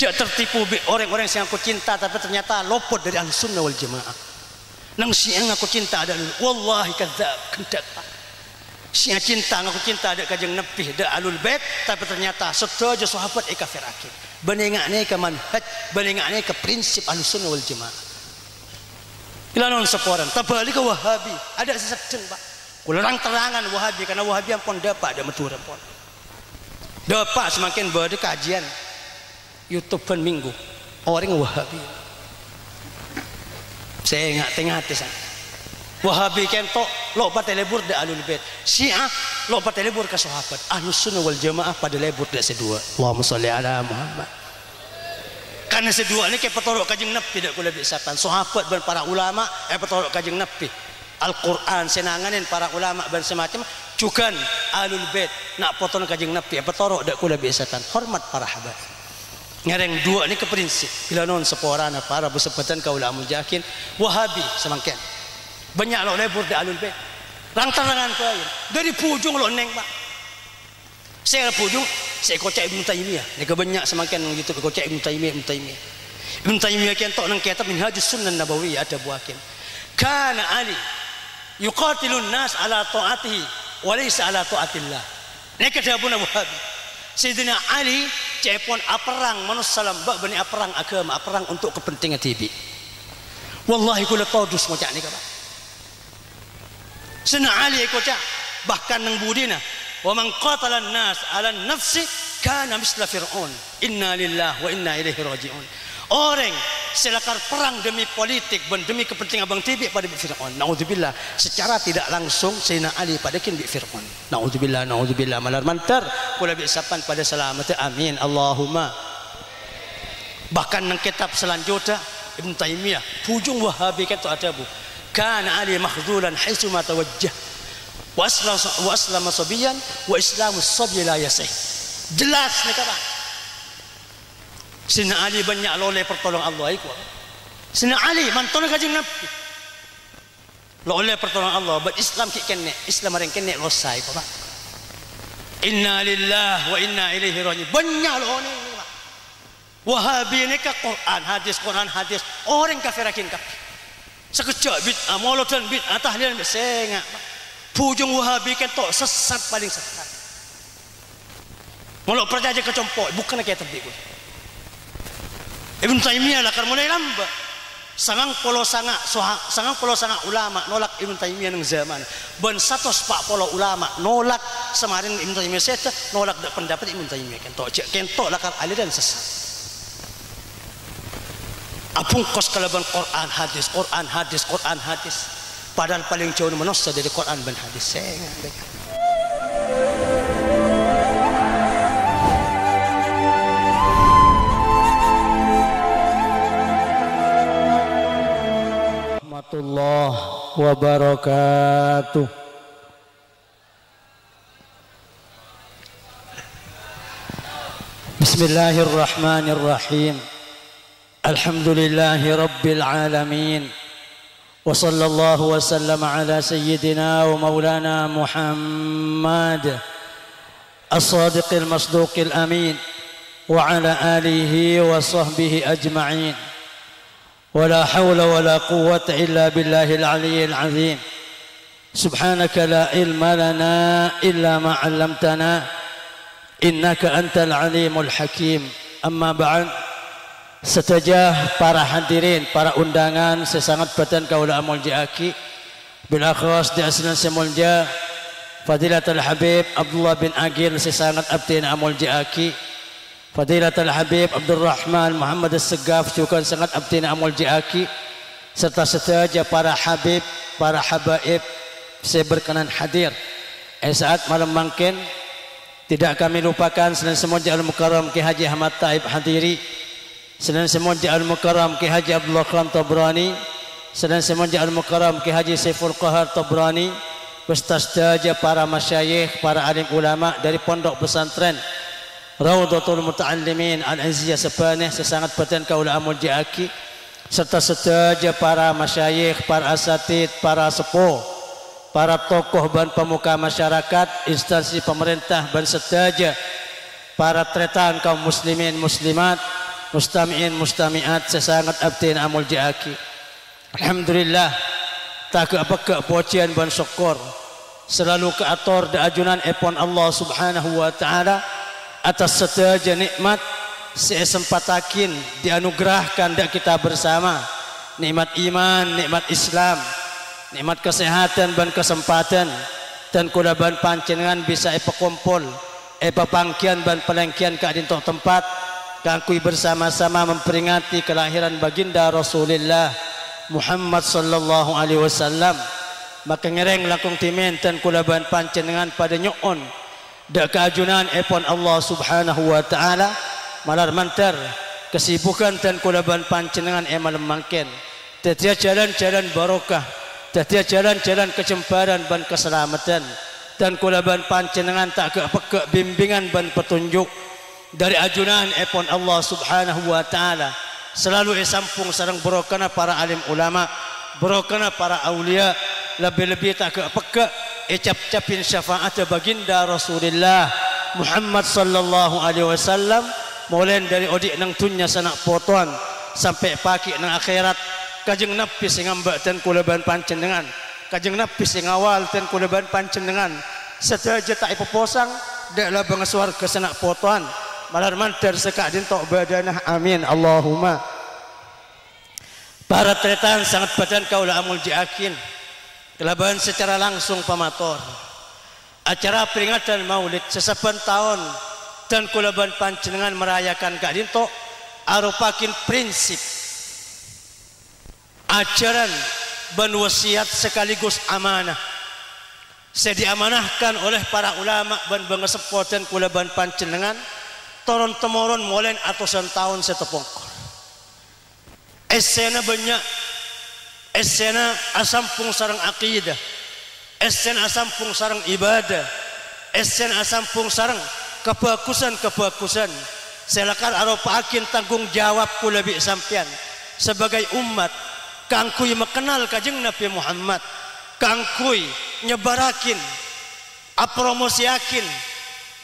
Dia tertipu orang-orang yang aku cinta tapi ternyata lopot dari ahli sunnah wal jamaah. Nang siang aku cinta ada wallahi kadzab kendata. Siang cinta aku cinta ada kajeng nepi ada alul bait tapi ternyata setuju sahabat e kafir akhir. Benengakne ke manhaj, benengakne ke prinsip ahli sunnah wal jamaah. Ilanon seporan, tabali ke wahabi, ada sesedeng pak. Kularang terangan wahabi karena wahabi yang pon dapat ada metura pon. Dapat semakin berada kajian YouTube minggu. Orang wahabi. Saya ingat tengah hati sana wahabi kento lo pada lebur da alul bait. Syiah lo pada lebur ke sahabat. Ahlus sunnah wal jamaah pada lebur da sedua. Allahumma salli ala Muhammad. Karena sedua ini kayak petorok kajeng nabi tidak kula bisatan sahabat dan para ulama eh petorok kajeng nabi Al-Quran senanganin para ulama dan semacam. Cukan alul bait nak potong kajeng nabi eh petorok dak kula bisatan hormat para habaib ngareng dua ni ke prinsip. Bila non seporana para bersepatan kau lah mujakin. Wahabi semangkin banyak lo lebur di alul bait rang terangan ke air. Dari pujung lo neng pak. Saya pujung saya kocak ibn taimiyah ni banyak semangkin gitu ke kocak ibn taimiyah ibn taimiyah taimiyah kian tok nang kitab minhajus sunnah nabawiyah ada buakin kana ali yuqatilun nas ala ta'atihi wa laysa ala ta'atillah. Ni kedabuna wahabi Sayyidina Ali cepon aperang manusalam bak bani aperang agama aperang untuk kepentingan tibi wallahi kula todus mo ni ka Sayyidina Ali ko bahkan nang budina wa man qatala an-nas ala nafsi kana misla fir'aun. Inna lillahi wa inna ilaihi raji'un. Orang selakar perang demi politik dan demi kepentingan Abang Tibi pada Fir'aun. Naudzubillah. Secara tidak langsung Sayyidina Ali pada kin bi Fir'aun. Naudzubillah, naudzubillah malar mantar kula bi sapan pada selamat. Amin. Allahumma. Bahkan nang kitab selanjutnya Ibn Taimiyah pujung Wahabi kata ada bu. Kana Ali makhzulan haitsu ma tawajjah. Wa aslama sabiyan wa islamu sabyi la yasih. Jelas ni kata. Sina Ali banyak loleh pertolong Allah iku. Sina Ali mantona kajing Nabi. Loleh pertolong Allah buat Islam ki kene, Islam orang kene losai Pak. Inna lillah wa inna ilaihi raji. Banyak loleh Pak. Wahabi ini ke Quran, hadis, Quran, hadis. Orang kafir akin kafir. Sekejap bid'ah, molodan bid'ah, tahlilan bid'ah. Sengak Pak. Pujung Wahabi kan tok sesat paling sesat. Molok percaya kecompok, bukan kayak terbiku. Ibn Taimiyah lah mulai lamba sangang polo sanga soha, sangang polo sanga ulama nolak Ibn Taimiyah ng zaman. Ban satu sepak polo ulama nolak semarin Ibn Taimiyah seta nolak dak pendapat Ibn Taimiyah kento cek kento lakar aliran sesat. Apung kos kalaban Quran hadis Quran hadis Quran hadis. Padahal paling jauh menossa dari Quran dan hadis. Saya الله وبركاته. بسم الله الرحمن الرحيم. الحمد لله رب العالمين. وصلى الله وسلم على سيدنا ومولانا محمد الصادق المصدوق الأمين وعلى آله وصحبه أجمعين. ولا حول ولا قوة إلا بالله العلي العظيم سبحانك لا علم لنا إلا ما علمتنا إنك أنت العليم الحكيم أما بعد Setajah para hadirin, para undangan sesangat batan kaula amul jaki bil akhwas di aslan semulja Fadilatul Habib Abdullah bin Agil sesangat abdin amul jaki Fadilatul Habib Abdul Rahman Muhammad Segaf juga sangat abdina amul jiaki serta setaja para habib, para habaib saya berkenan hadir. Eh saat malam mungkin tidak kami lupakan selain semuanya al-mukarram Ki Haji Ahmad Taib hadiri selain semuanya al-mukarram Ki Haji Abdullah Khan Tabrani selain semuanya al-mukarram Ki Haji Saiful Qahar Tabrani setaja para masyayikh, para alim ulama dari pondok pesantren Raudatul Muta'allimin Al-Azizah Sepanih sesangat paten kaula amul jiaki serta setaja para masyayikh, para asatid, para sepuh, para tokoh dan pemuka masyarakat, instansi pemerintah dan setaja para tretan kaum muslimin muslimat mustami'in mustami'at sesangat abdin amul jaki Alhamdulillah tak apa ke pujian ban syukur. Selalu ke ator da ajunan epon Allah subhanahu wa ta'ala atas setiap nikmat sesempatakin dianugerahkan dak kita bersama. Nikmat iman nikmat Islam nikmat kesehatan dan kesempatan dan kulaban pancengan bisa epa kumpul pangkian dan pelengkian ke adintok tempat kangkui bersama-sama memperingati kelahiran baginda Rasulullah Muhammad sallallahu alaihi wasallam. Maka ngereng lakung timen dan kulaban pancengan pada nyon dak keajunan epon Allah subhanahu wa ta'ala malar mantar kesibukan dan kulaban pancengan emal mangken tetia jalan-jalan barokah tetia jalan-jalan kecemparan dan keselamatan. Dan kulaban pancengan tak ke pekak bimbingan dan petunjuk dari ajunan epon Allah subhanahu wa ta'ala. Selalu esampung sarang berokana para alim ulama berokana para awliya lebih-lebih tak ke peka ecap-capin syafaat baginda Rasulullah Muhammad sallallahu alaihi wasallam. Mulai dari odik nang tunya sanak potuan sampai pagi nang akhirat. Kajeng nabi sing ambak dan kulaban pancen dengan kajeng nabi sing awal dan kulaban pancen dengan setaja tak ipoposang daklah bang ke sanak potuan malar mantar sekak din tok badanah amin. Allahumma. Para tretan sangat badan kau lah amul jiakin kelaban secara langsung pamator acara peringatan maulid sesaban tahun dan kulaban pancenengan merayakan kak dinto arupakin prinsip ajaran dan wasiat sekaligus amanah. Saya diamanahkan oleh para ulama dan bangesepoten kulaban pancenengan toron temoron molen atusan tahun setepongkor esena banyak esena asampung sarang akidah. Esena asampung sarang ibadah. Esena asampung sarang kebagusan-kebagusan. Silakan aropakin tanggung jawab ku lebih sampian sebagai umat kangkui mengenal kajeng Nabi Muhammad. Kangkui nyebarakin apromosiakin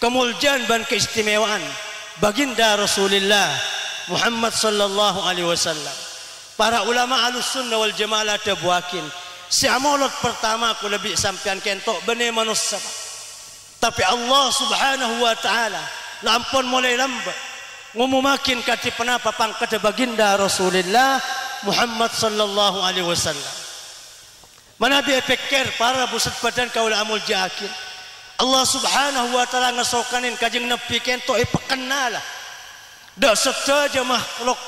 kemuliaan dan keistimewaan baginda Rasulullah Muhammad sallallahu alaihi wasallam para ulama alusunnah wal jamaah ada buakin. Si amolot pertama aku lebih sampean kentok benih manusia tapi Allah subhanahu wa ta'ala lampun mulai lambat ngumumakin kati penapa pangkat baginda Rasulullah Muhammad sallallahu alaihi wasallam. Mana dia pikir para busat badan kaulah amul jakin Allah subhanahu wa ta'ala ngasokanin kajing nabi kento ipakenala dah setaja makhluk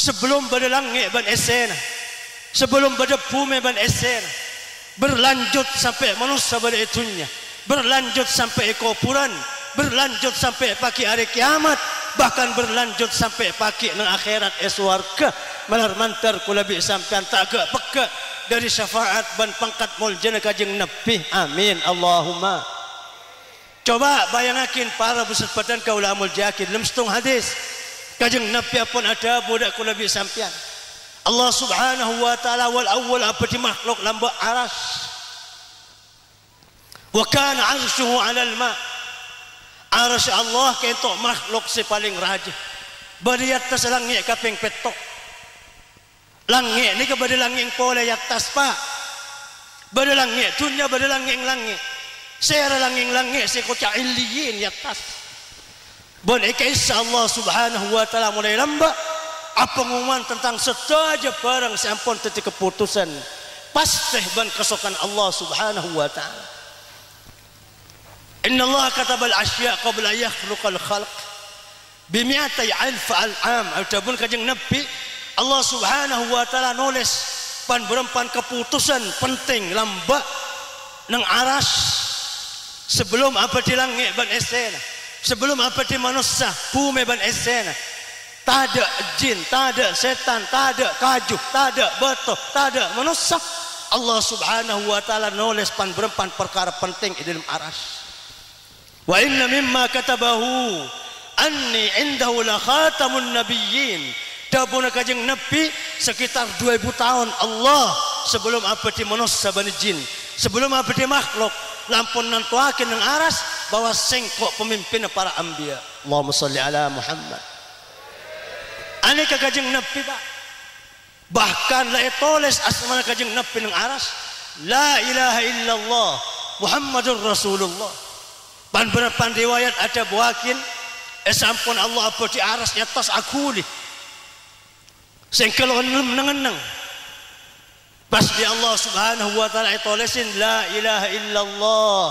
sebelum berlangit ban esena sebelum pada bumi ban esena berlanjut sampai manusia pada itunya berlanjut sampai ekopuran berlanjut sampai pagi hari kiamat bahkan berlanjut sampai pagi nang akhirat eswarga malar mantar kula bi sampean tak agak peka dari syafaat ban pangkat muljana kajing nabi. Amin. Allahumma. Coba bayangakin para besar badan kau lamul jakin lemstung hadis. Kajeng Nabi pun ada budak ku Nabi sampian. Allah Subhanahu wa taala wal awwal apa di makhluk lamba aras. Wa kana 'arshuhu 'ala al-ma. Aras Allah kentok makhluk si paling raja. Bari atas langit kaping petok. Langit ni ke bari langit pole atas pak. Bari langit dunia bari langit langit. Saya langing langit saya kocak iliyin atas. Bon kisah Allah Subhanahu wa taala mulai lambat? Apa pengumuman tentang setaja barang sampun teti keputusan? Pasti ban kesokan Allah Subhanahu wa taala. Inna Allah kataba al-asya qabla yakhluqa al-khalq bimi'ati alf al-am ataupun kajeng Nabi Allah Subhanahu wa taala nulis pan berempan keputusan penting lambat nang aras sebelum apa di langit ban esena sebelum apa di manusia bumi ban esena tak ada jin tak ada setan tak ada kaju tak ada betul tak ada manusia. Allah subhanahu wa ta'ala nulis pan berempan perkara penting di dalam aras. Wa inna mimma katabahu anni indahu la khatamun nabiyyin. Dabuna kajeng Nabi sekitar 2000 tahun Allah sebelum apa di manusia ban jin sebelum apa di makhluk lampun nantuakin ng aras bahwa sengkok pemimpin para ambia. Allahumma salli ala Muhammad. Aneka kajeng nabi pak. Bahkan la tulis asmana kajeng nabi ng aras. La ilaha illallah Muhammadur Rasulullah. Pan pan riwayat ada buakin esampun Allah apa di arasnya tas akuli sengkel neneng Pas di Allah subhanahu wa ta'ala itulisin La ilaha illallah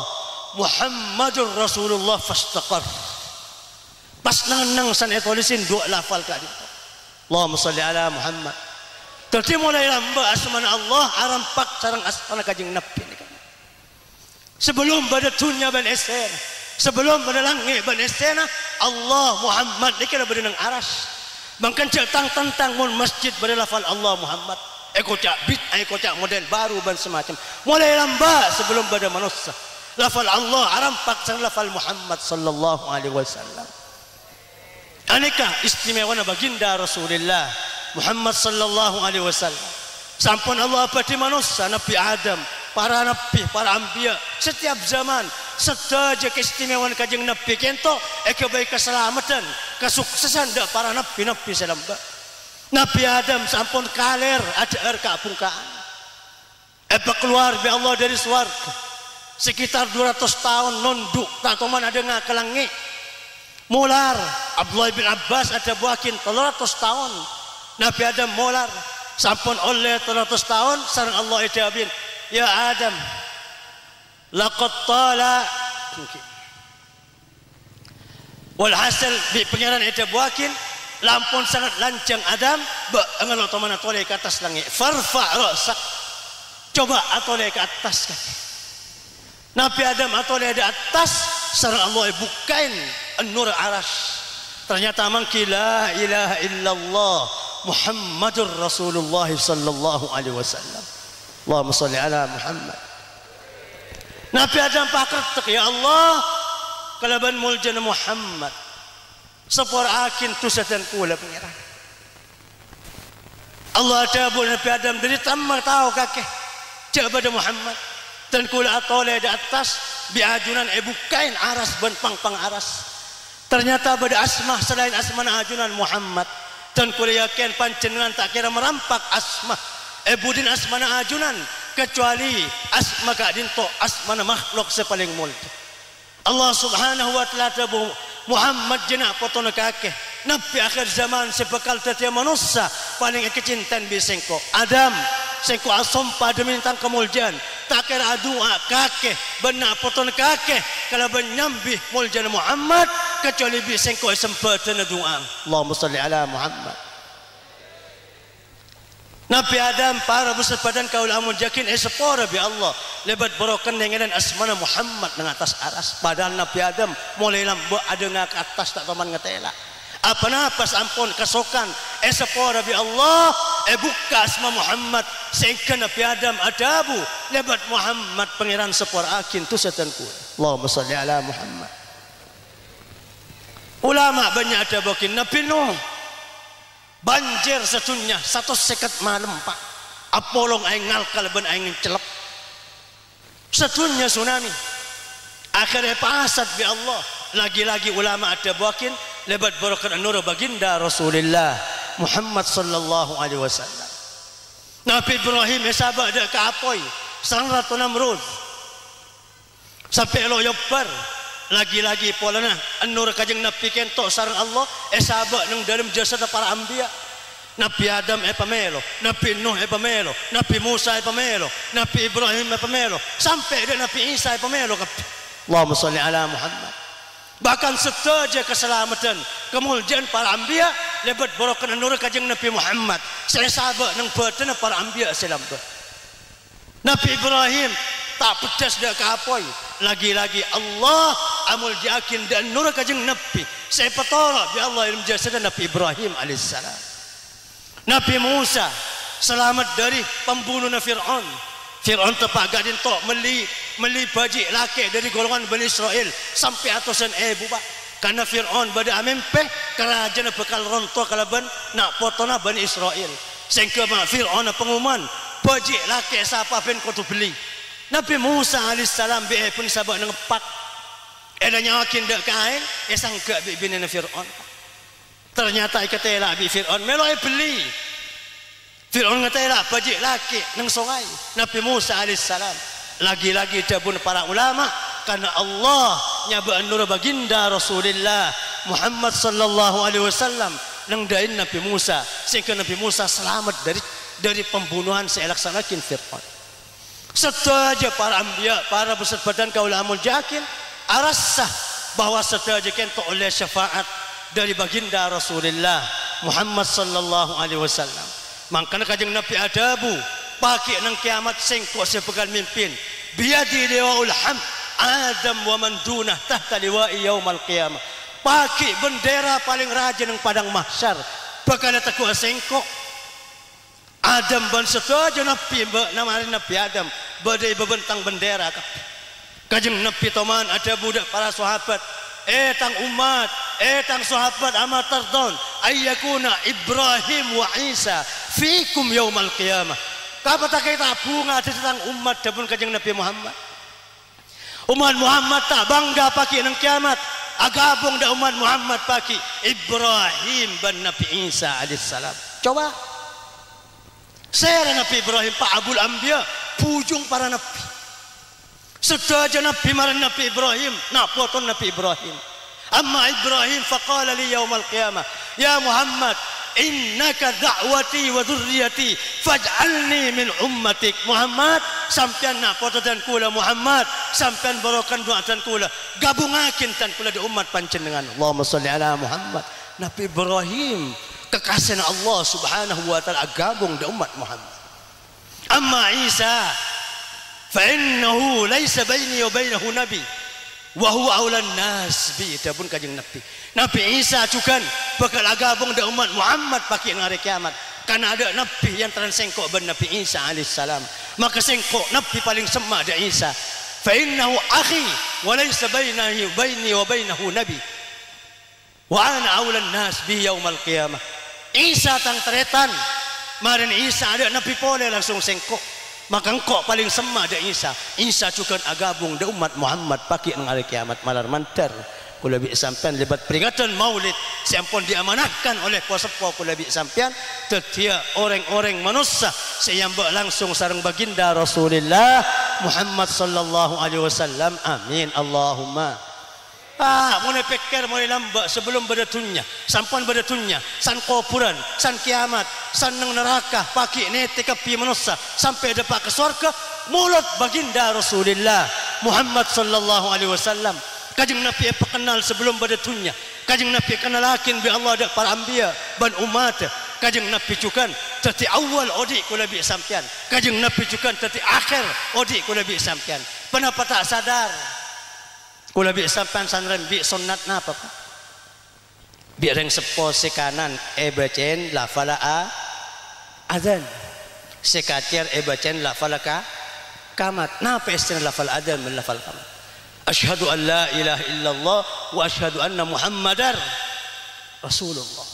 Muhammadur Rasulullah fastaqar. Pas nang san itulisin dua lafal ka dito Allahumma salli ala Muhammad. Jadi mulai lamba asmana Allah Arampak sarang asmana kajing Nabi Sebelum pada dunia ban esena Sebelum pada langit ban esena Allah Muhammad Ini kira pada aras. Bahkan tentang tentang mun masjid pada lafal Allah Muhammad ekocak bit ekocak model baru dan semacam. Mulai lambat sebelum pada manusia. Lafal Allah arampak sang lafal Muhammad sallallahu alaihi wasallam. Aneka istimewa baginda Rasulullah Muhammad sallallahu alaihi wasallam. Sampun Allah pada manusia Nabi Adam para nabi para anbiya setiap zaman setaja keistimewaan kajeng nabi. Kento eka baik keselamatan kesuksesan dak para nabi nabi salam Nabi Adam sampun kaler ada air kapungkaan. Apa keluar bi Allah dari suarga. Sekitar 200 tahun nunduk tak toman ada ngakalangi. Mular Abdullah bin Abbas ada buakin 300 tahun. Nabi Adam mular sampun oleh 300 tahun sarang Allah ijabin. Ya Adam laqad tala Walhasil bi pengiran itu buakin lampun sangat lancang Adam ba angalo to mana tole ke atas langit. Farfa rasak coba atole ke atas kan. Nabi Adam atole di atas sareng Allah bukain an-nur aras ternyata mangki la ilaha illallah Muhammadur Rasulullah sallallahu alaihi wasallam. Allahumma salli ala Muhammad. Nabi Adam pakar ya Allah kalaban muljan Muhammad sepor akin tu setan kula pengiran Allah cabul Nabi Adam dari tamak tahu kakek. Coba ada Muhammad. Dan kula atole di atas biajunan ibu kain aras ben pang pang aras. Ternyata pada asmah selain asmah ajunan Muhammad dan kula yakin pancenengan tak kira merampak asmah ebudin asmana ajunan kecuali asma kadin to asmana makhluk sepaling mulia Allah subhanahu wa ta'ala Muhammad jena potona kakek Nabi akhir zaman sebekal tetia manusia paling kecintaan bisengko Adam sengko asompa demi tentang kemuljan tak kira adua kakek benar potona kakek kalau benyambi muljan Muhammad kecuali bisengko sempatan doa Allahumma salli ala Muhammad Nabi Adam para bersepadan kau amun jakin eh sepora bi Allah. Lebat berokan dengan asmana Muhammad dengan atas aras. Padahal Nabi Adam mulai lambo ada ngak atas tak taman ngetela apa napas ampun kesokan eh sepora bi Allah eh buka asma Muhammad. Sehingga Nabi Adam adabu lebat Muhammad pangeran sepora akin tu setanku Allahumma salli ala Muhammad. Ulama banyak ada bakin Nabi Nuh banjir setunya satu sekat malam pak. Apolong aing ngalkal ben aing celep setunya tsunami. Akhirnya pasat bi Allah. Lagi-lagi ulama ada buakin lebat barakat nur baginda Rasulullah Muhammad sallallahu alaihi wasallam. Nabi Ibrahim sahabat ada ke apoi sang ratu Namrud. Sampai lo yobar lagi-lagi polana anur kajeng nabi kento sarang Allah eh sahabat nang dalam jasa para ambia Nabi Adam e pamelo, Nabi Nuh e pamelo, Nabi Musa e pamelo, Nabi Ibrahim e sampai dia Nabi Isa e pamelo Allahumma salli ala Muhammad. Bahkan setaja keselamatan kemuliaan para ambia lebat borokan nur kajeng Nabi Muhammad. Saya sahabat nang badan para ambia selam Nabi Ibrahim tak pedas dah apa lagi-lagi Allah amul jakin dan nur kajeng Nabi saya petolak ya Allah ilmu jasa Nabi Ibrahim alaihissalam. Nabi Musa selamat dari pembunuh Fir'aun. Fir'aun tepak gadin tok meli meli bajik laki dari golongan Bani Israel sampai atusan ibu pak. Karena Fir'aun pada amimpe kerajaan bekal rontok kalaban nak potona Bani Israel. Sehingga Fir'aun pengumuman bajik laki siapa pun kau beli Nabi Musa alaihissalam bi pun sabak nang pak. Ada nyakin dak kain, esang ke bi bin Fir'aun. ternyata ikatela bi Fir'aun. Meloi beli. Fir'aun ngatela pajik laki nang sungai. Nabi Musa alaihissalam lagi-lagi pun para ulama karena Allah nyaba nur baginda Rasulullah Muhammad sallallahu alaihi wasallam. Nang dain Nabi Musa. Sehingga Nabi Musa selamat dari dari pembunuhan selaksanakan Fir'aun setaja para ambia para besar badan kaulamul jakin arasah bahwa setaja kento oleh syafaat dari baginda Rasulullah Muhammad sallallahu alaihi wasallam. Makanya kajeng Nabi adabu pakai nang kiamat sengkok sepekan mimpin. Biadi liwaul ham Adam wa man dunah tahta liwa'i yaumal qiyamah. Pakai bendera paling raja nang padang mahsyar bakal taku sengkok. Adam ban setuju nabi nama nabi Adam badai bebentang bendera kajeng nabi toman ada budak para sahabat eh tang umat eh tang sahabat amat tardon ayyakuna Ibrahim wa Isa fikum yaumal qiyamah Kapa tak kita bunga tentang umat dapun kajeng Nabi Muhammad. Umat Muhammad tak bangga pagi nang kiamat. Agabung dah umat Muhammad pagi Ibrahim ban Nabi Isa alaihissalam. Coba. Saya Nabi Ibrahim Pak Abul Ambia pujung para Nabi. Sedaja Nabi marah Nabi Ibrahim. Nak potong Nabi Ibrahim. Amma Ibrahim faqala li yawmal qiyamah. Ya Muhammad innaka da'wati wa dhurriyyati faj'alni min ummatik Muhammad sampean nak foto dan kula Muhammad sampean barokan doa dan kula gabungakin tan kula di umat panjenengan Allahumma salli ala Muhammad Nabi Ibrahim kekasih Allah subhanahu wa ta'ala gabung di umat Muhammad. Amma Isa fa innahu laysa baini wa bainahu nabi. Wa huwa aulan nas bi pun kajeng nabi. Nabi Isa juga bakal gabung dengan umat Muhammad pakai hari kiamat. Karena ada nabi yang tersengkok ben nabi Isa alaihissalam maka sengkok nabi paling semah ada Isa. Fa innahu akhi wa bainahi baini wa bainahu nabi. Wa ana aulan nas bi yaumal qiyamah Isa tang teretan. Marin Isa ada nabi pole langsung sengkok. Maka engkau paling semah ada Isa. Isa juga agabung da umat Muhammad pakai nang hari kiamat malar mantar. Kula bi sampean lebat peringatan maulid. Siampun diamanahkan oleh kuasa kula bi sampean. Tetia orang-orang manusia. Seyambak langsung sarang baginda Rasulullah Muhammad sallallahu alaihi wasallam. Amin. Allahumma Ah, mulai pikir mulai lambat sebelum berdetunya. Sampan berdetunya. San kuburan, san kiamat, san nang neraka, pagi nete kepi manusia sampai dapat ke surga. Mulut baginda Rasulullah Muhammad sallallahu alaihi wasallam. Kajing Nabi kenal sebelum berdetunya. Kajing Nabi kenal akin bi Allah ada para ambia ban umat. Kajing Nabi juga tati awal odi kula bi sampian. Kajing Nabi juga tati akhir odi kula bi sampian. Kenapa tak sadar? Kula bi sampan sanren bi sunat napa pak? Bi reng sepo sekanan e bacen la fala a adzan. Sekatir e bacen la fala ka kamat. Napa istilah la fala adzan min la fala kamat? Asyhadu an la ilaha illallah wa asyhadu anna Muhammadar Rasulullah.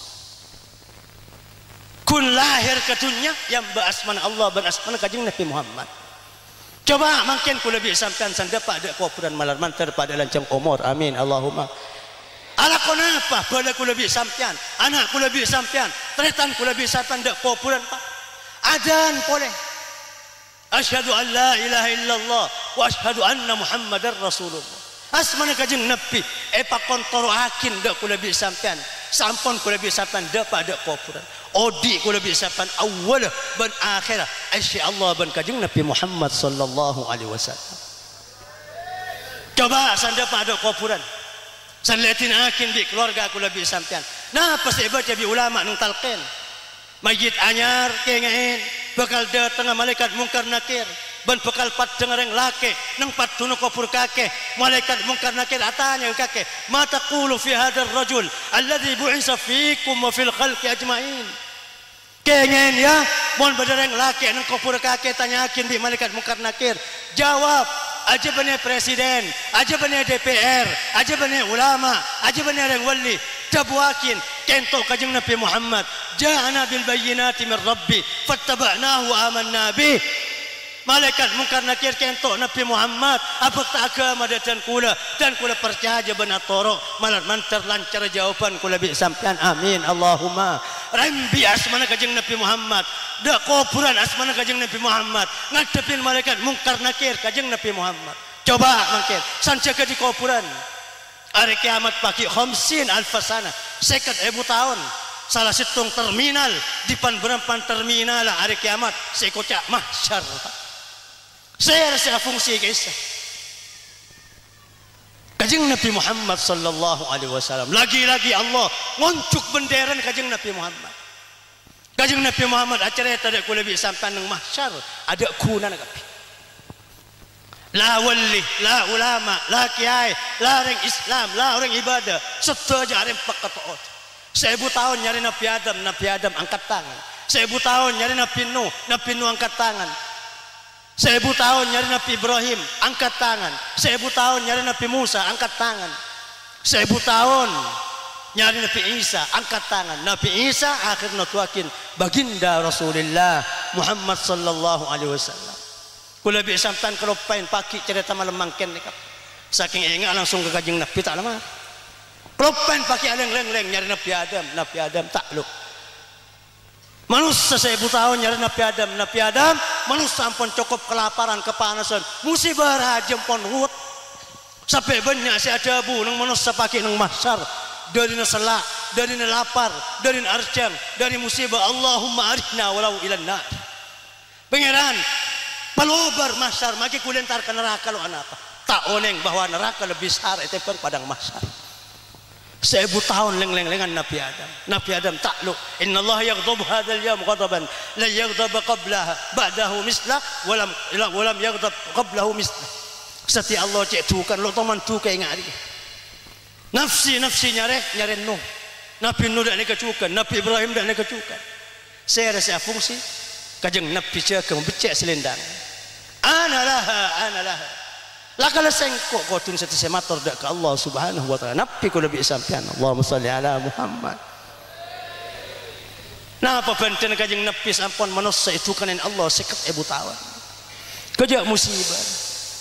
Kun lahir ke dunia yang berasman Allah berasman kajing Nabi Muhammad. Coba makin ku lebih sampean sang dapat ada kuburan malar mantar pada lancang umur. Amin. Allahumma. Ala kenapa pada ku lebih sampean? Anak ku lebih sampean. Tretan ku lebih sampean dak kuburan pak. Adan boleh. Asyhadu an la ilaha illallah wa asyhadu anna Muhammadar Rasulullah. Asmana kajeng Nabi epa kontoro akin dak ku lebih sampean. Sampun ku lebih sampean dak kuburan odi ko nabi sapan awal ban akhir asya Allah ban kajeng Nabi Muhammad sallallahu alaihi wasallam. Coba sanda pada kuburan. San liatin akin di keluarga aku lebih sampean. Nah pasti baca bi ulama nung talqin? Mayit anyar kengain bakal datang malaikat mungkar nakir ban bekal pat dengareng lake nang pat tunu kopur kake malaikat mungkar nakir atanya kake mata qulu fi hadar rajul alladhi bu'isa fikum wa fil khalqi ajma'in Kengen ya, mohon berdereng laki nang kopur kakek tanyakin di malaikat mungkar nakir. Jawab, aja benih presiden, aja benih DPR, aja benih ulama, aja benih yang wali. Tabuakin kento kajeng Nabi Muhammad. Ja'ana bil bayyinati min Rabbi, fattaba'nahu amanna bih. Malaikat mungkar nakir kentok Nabi Muhammad. Apa agama dan kula. Dan kula percaya benar toro. Malah mantar lancar jawaban kula bi sampean. Amin. Allahumma. Rembi asmana kajeng Nabi Muhammad. Dak kuburan asmana kajeng Nabi Muhammad. Ngadepin malaikat mungkar nakir kajeng Nabi Muhammad. Coba mungkin sanjaga di kuburan. Hari kiamat pagi khamsin alfasana. Sekat ibu tahun. Salah situng terminal. Di pan berempan terminal hari kiamat. Sekocak mahsyar saya fungsi kisah. Kajeng Nabi Muhammad sallallahu alaihi wasallam. Lagi-lagi Allah ngoncuk benderan kajeng Nabi Muhammad. Kajeng Nabi Muhammad acara tak ada lebih sampai nang mahsyar ada kuna nak La wali, la ulama, la kiai, la orang Islam, la orang ibadah. Setuju orang pakatoot. Seribu tahun nyari Nabi Adam, Nabi Adam angkat tangan. Seribu tahun nyari Nabi Nuh, Nabi Nuh angkat tangan. Seribu tahun nyari Nabi Ibrahim, angkat tangan. Seribu tahun nyari Nabi Musa, angkat tangan. Seribu tahun nyari Nabi Isa, angkat tangan. Nabi Isa akhirnya tuakin baginda Rasulullah Muhammad sallallahu alaihi wasallam. Kula bi sampan kalau pain paki cerita malam mangken ni kap. Saking ingat langsung ke kajing Nabi tak lama. Kalau pain paki aleng leng leng nyari Nabi Adam, Nabi Adam tak luk. Manusia seribu tahun nyari Nabi Adam, Nabi Adam manusia pun cukup kelaparan, kepanasan, musibah rajem pun hut. Sampai banyak si ada abu nang manusia pakai nang masar dari selak, dari lapar, dari arjam, dari musibah Allahumma arihna walau ilan nar. Pangeran, palobar masar maki kulentar ke neraka lo apa? Tak oneng bahwa neraka lebih besar itu padang masar. Seribu tahun leng-leng-lengan Nabi Adam. Nabi Adam takluk. Inna Allah yaghdab hadal yam ghadaban. La yaghdab qablaha. Ba'dahu mislah. Walam, walam yaghdab qablahu mislah. Setiap Allah cek tukan. Lo teman tukai ngari. Nafsi, nafsi nyare, nyare Nuh. Nabi Nuh dak kecukan. Nabi Ibrahim dak kecukan. Saya rasa fungsi. Kajeng Nabi cakap becek selendang. Ana laha, ana laha. Lah kalau sengkok kau tun satu semator dak ke Allah Subhanahu wa taala. Nabi kau lebih sampean. Allahumma salli ala Muhammad. Napa benten kajeng Nabi sampun manusia itu kan Allah sekat ibu tawan. Kejak musibah.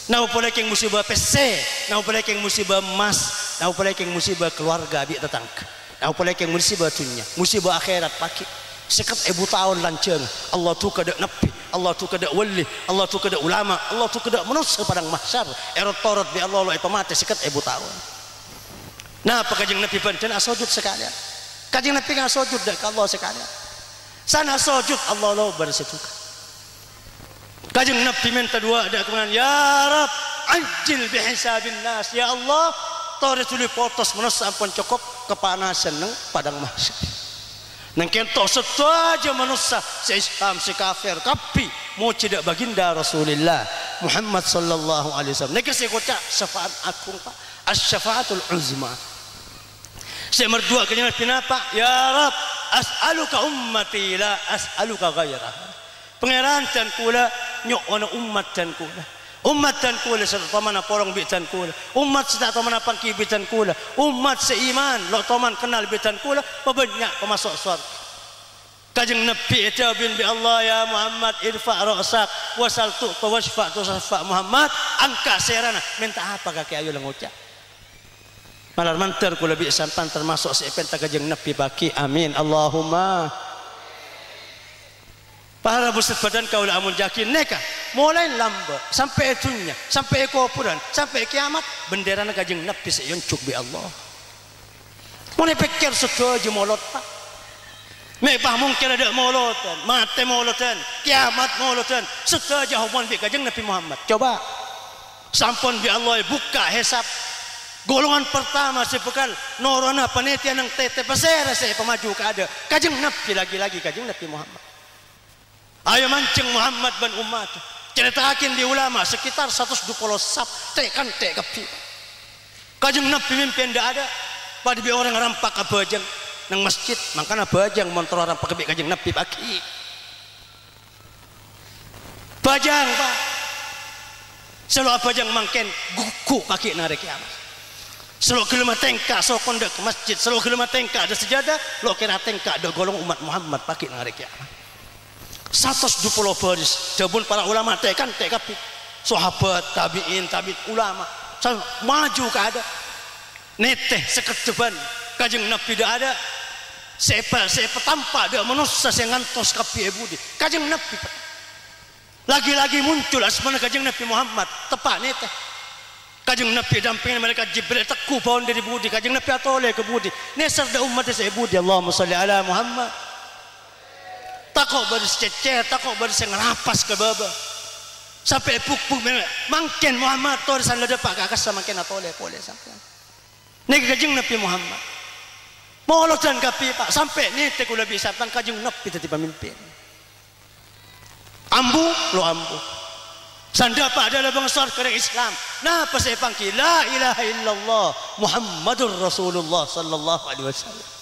Nau pula keng musibah pese, nau pula keng musibah emas, nau pula keng musibah keluarga bi tetangga. Nau pula keng musibah dunia, musibah akhirat pakai. Sekat ibu tahun lancang. Allah tu kada nabi, Allah tu kada wali, Allah tu kada ulama, Allah tu kada manusia padang mahsyar. Erot torot bi Allah lo pemati sekat ibu tahun. Nah, apa kajeng Nabi benten asojud sekalian. Kajeng Nabi nggak sujud Allah sekalian. Sana sujud Allah lo bersetuka. Kajeng Nabi minta dua ada kemudian ya Rab anjil bihisabin nas ya Allah potos manusia ampun cukup kepanasan neng padang mahsyar. Nang kento aja manusia si Islam si kafir tapi mau tidak baginda Rasulullah Muhammad sallallahu alaihi wasallam. Nek saya kocak syafaat agung Pak. Asy-syafaatul uzma. Saya merdua kenya kenapa? Ya Rab, as'aluka ummati la as'aluka ghairah. Pangeran dan kula nyok ana umat dan kula. Umat dan kula sa tamana porong bitan kula. Umat sa tamana pangki bitan kula. Umat seiman lo taman kenal bitan kula pabanyak pemasuk surga. Kajeng Nabi itu bin bi Allah ya Muhammad irfa ra'sak wasal tu washfa tu safa Muhammad angka serana minta apa kaki ayo lengucap. Malar mantar kula bi sampan termasuk sepen kajeng Nabi baki amin Allahumma para buset badan kau amun jakin neka. Mulai lamba sampai itunya sampai kuburan sampai kiamat bendera kajeng nabi seyoncuk bi Allah. Mulai pikir setuju molot pak Mepah mungkin ada molotan, mati molotan, kiamat molotan. Setuju hubungan bi kajeng Nabi Muhammad. Coba sampun bi Allah buka hesap golongan pertama sepekal norona penelitian yang tete pasera saya pemaju ke ada. Kajeng Nabi lagi-lagi kajeng Nabi Muhammad ayo mancing Muhammad ban umat ceritakan di ulama sekitar 120 sab tekan tek kepi. Kajeng nabi mimpin tidak ada pada bi orang rampak abajang nang masjid. Makanya bajang motor rampak kebi kajeng nabi pagi bajang pak. Selalu bajang mangken guku kaki narik kiamat. Selalu kelima tengka so kondak ke masjid. Selalu kelima tengka ada sejadah lo kira tengka ada golong umat Muhammad pakai narik kiamat 120 baris. Dabun para ulama tekan tekapi sahabat tabiin tabiin ulama. Maju ke ada neteh sekedepan. Kajeng nabi tidak ada. Sepa sepa tanpa ada manusia yang ngantos kapi ebudi kajeng nabi. Lagi-lagi muncul asmana kajeng nabi Muhammad. Tepat neteh. Kajeng nabi dampingin mereka Jibril teku pohon dari budi. Kajeng nabi atole ke budi. Nesar da umat saya budi Allahumma salli ala Muhammad takok baris cecer takok baris yang rapas ke baba. Sampai puk-puk mangken Muhammad tor sana depak kakas sama kena tole boleh sampai. Ni kajeng Nabi Muhammad. Molo dan kapi pak sampai ni teku lebih satan kajeng Nabi tadi pemimpin. Ambu lo ambu. Sanda pak adalah bangsa kereng Islam. Nah, apa saya panggil? La ilaha illallah Muhammadur Rasulullah sallallahu alaihi wasallam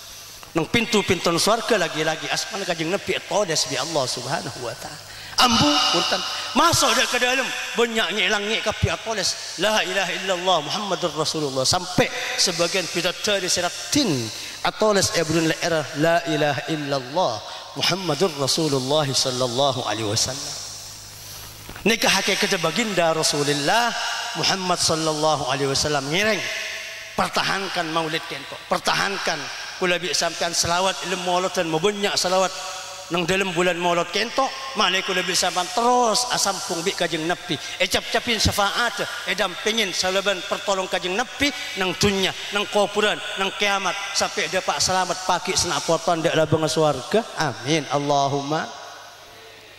nang pintu-pintu surga lagi-lagi. Asman kajeng nepi todes bi Allah subhanahu wa ta'ala. Ambu urtan masuk dia ke dalam. Banyak ngilang ngi kapi atoles la ilaha illallah muhammadur rasulullah. Sampai sebagian bidadari siratin atoles ibnul era la ilaha illallah muhammadur rasulullah sallallahu alaihi wasallam. Nikah hakikat baginda rasulullah muhammad sallallahu alaihi wasallam. Ngireng pertahankan maulid kento. Pertahankan kula bi sampean selawat ilmu maulud dan mabanyak selawat. Nang dalam bulan maulud kento malai kula bi sampean terus asampung bi kajeng nabi. E cap-capin syafaat e dampingin salaban pertolong kajeng nabi nang dunya nang kuburan nang kiamat. Sampai dia pak selamat pagi senak poton dak labang swarga. Amin. Allahumma.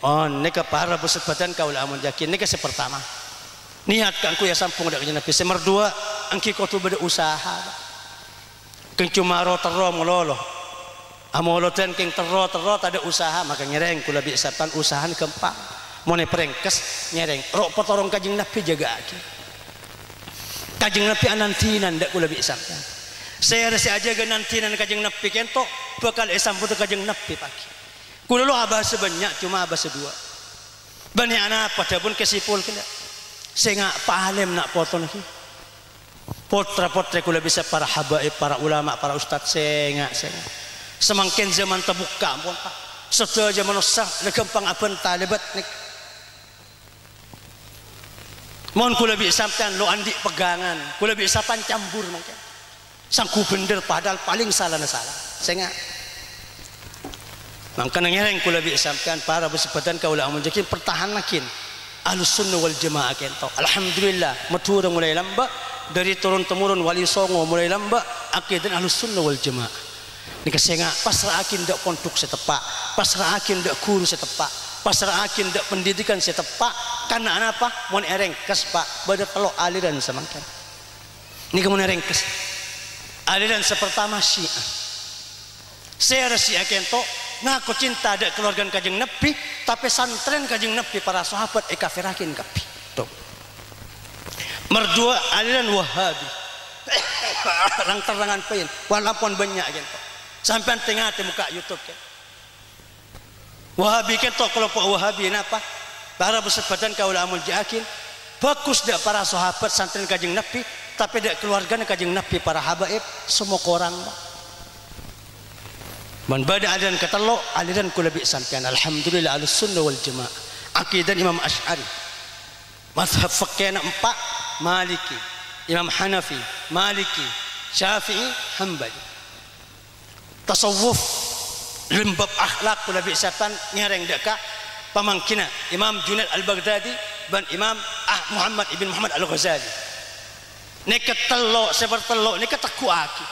Oh nika para bersebatan kau amun yakin. Nika sepertama niatkan ku ya sampung dak kajeng nabi. Semerdua angki kau tu usaha keng cuma ro terro mololo amoloten keng terro terro ada usaha. Maka nyereng kula biasapan usaha ni kempak mau ne perengkes nyereng. Ro potorong kajing nabi jaga aki. Kajing nabi anantinan dak kula biasapan saya rasa aja ga nantinan kajing nabi kento bakal esam putu kajing nabi pagi. Kula lo abah sebanyak cuma abah sedua. Bani anak pada pun kesipul kena saya ngak pahalem nak potong lagi potra-potra kula bisa para habaib, para ulama, para ustaz sengak sengak. Semakin zaman terbuka pun pak. Setelah zaman usah, gampang apa talibat nik. Mohon kula bisa sampean lo andi pegangan, kula bisa pan campur mungkin. Sangku bener padahal paling salah na salah. Sengak. Maka yang kula bisa sampean para bersebatan kaulah menjakin pertahan makin. Ahlus sunnah wal jamaah kento. Alhamdulillah, matur mulai lambat dari turun temurun wali songo mulai lamba akidah ahlus sunnah wal jamaah. Ni kesenga pasrah akin dak pondok setepak. Pasrah akin dak guru setepak. Pasrah akin dak pendidikan setepak. Karena apa? Mon ereng kes pak. Pada kalau aliran semangkan ni kemun ereng kes. Aliran sepertama syiah. Saya rasi akan to ngaku cinta ada keluarga kajeng nabi tapi santren kajeng nabi para sahabat eka firakin kapi. Tuh. Merdua aliran wahabi. Orang terangan pain walaupun banyak gitu. Sampai tengah muka youtube kan wahabi kan to kelompok wahabi apa para bersebatan kau amun jahakin bagus dak para sahabat santri kajing nabi tapi dak keluarga kajing nabi para habaib semua korang Man bada aliran ketelo aliran ku lebih sampean alhamdulillah al sunnah wal jamaah. Akidah Imam Asy'ari mazhab fikih empat Maliki, Imam Hanafi, Maliki, Syafi'i, Hanbali. Tasawuf lembab akhlak pula bisapan nyareng deka pamangkina. Imam Junaid Al-Baghdadi dan Imam ah Muhammad ibn Muhammad Al-Ghazali. Nekat telok seperti telok nekat takku aki.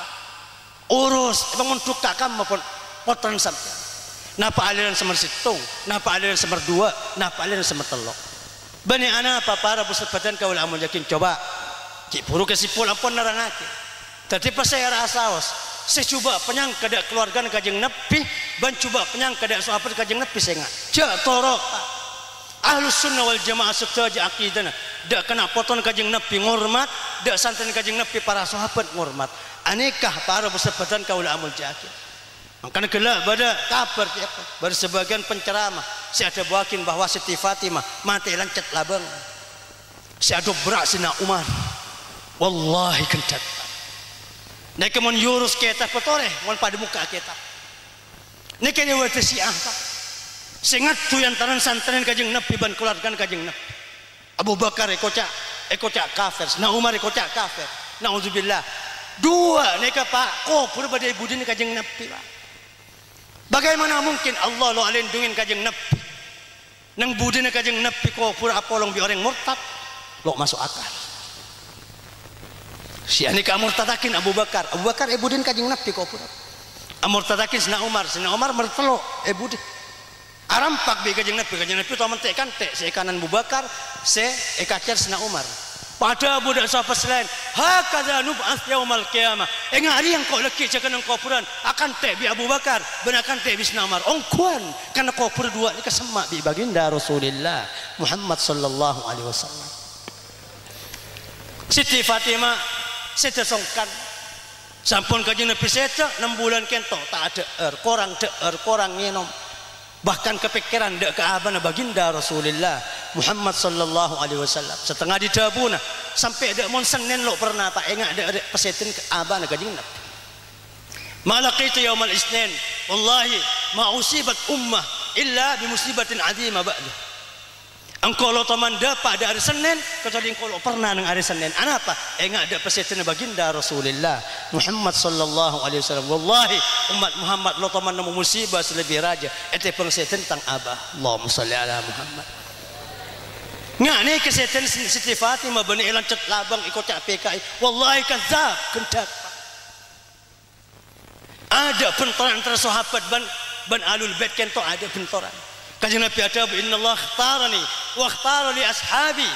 Urus bangun tukak kamu pun potong sampai. Napa aliran semar situng, napa aliran semar dua, napa aliran semar telok. Bani anak apa para bersebatan kau lah yakin coba. Cik puru kesipul ampun narangake. Tadi pas saya rasa os, saya coba penyang kada keluarga kajeng nepi, ban coba penyang kada sahabat kajeng nepi saya nggak. Cak toro. Ahlus sunnah wal jamaah setuju akidah dak kena poton kajeng nepi ngormat, dak santan kajeng nepi para sahabat ngormat. Anekah para bersebatan kau lah yakin. Makanya gelap pada kabar siapa? Baru sebagian penceramah. Si ada buakin bahwa Siti Fatimah mati lancet labang. Si ada berak sina Umar. Wallahi kencat. Nek mon yurus kita petore, mon pada muka kita. Nek ni wate si ah. Singat tu yang taran santren kajeng Nabi ban keluarkan kajeng Nabi. Abu Bakar ekocak ekocak kafir, na Umar ekocak kafir. Nauzubillah. Dua neka pak ko pura pada ibu ni kajeng Nabi pak. Bagaimana mungkin Allah lo alindungin kajeng Nabi? Nang budina kajeng Nabi ko pura apolong bi orang murtad. Lo masuk akal. Si ani ka murtadakin Abu Bakar. Abu Bakar ibu din kajeng Nabi ko pura. Amurtadakin sina Umar, sina Umar mertelo ibu din arampak bi kajeng nabi kajeng nabi tu mentek kan tek se kanan Abu Bakar se ekacer sena Umar pada budak sahabat selain hakadha nub'ats yaumal qiyamah. Enga hari yang kau leki cakanan kau puran akan tek bi Abu Bakar benakan tek bi sena Umar. Ongkuan karena kau dua ni kesemak bi baginda Rasulullah Muhammad sallallahu alaihi wasallam. Siti Fatimah saya songkan. Sampun kajeng nabi saya 6 bulan kento tak ada er korang de er korang ngenom bahkan kepikiran dek ke abana baginda Rasulullah Muhammad sallallahu alaihi wasallam. Setengah didabuna sampai dek mon senen lo pernah tak ingat dek dek pesetin ke abana kajing nabi malaqitu yaumal isnin. Wallahi ma usibat ummah illa bi musibatin azimah ba'da Engkau lo teman dapat dari Senin kecuali engkau lo pernah nang hari Senin. Apa? Enggak ada pesetan baginda Rasulullah Muhammad sallallahu alaihi wasallam. Wallahi umat Muhammad lo teman nemu musibah selebih raja. Itu pesetan tentang abah. Allahumma salli ala Muhammad. Nggak ni kesehatan Siti Fatimah bani ilan cet labang ikut PKI. Wallahi kazab kendak. Ada pentoran antara sahabat ban ban alul bait kento ada pentoran. Kajian Nabi ada inna Allah khtarani wa khtara li ashabi.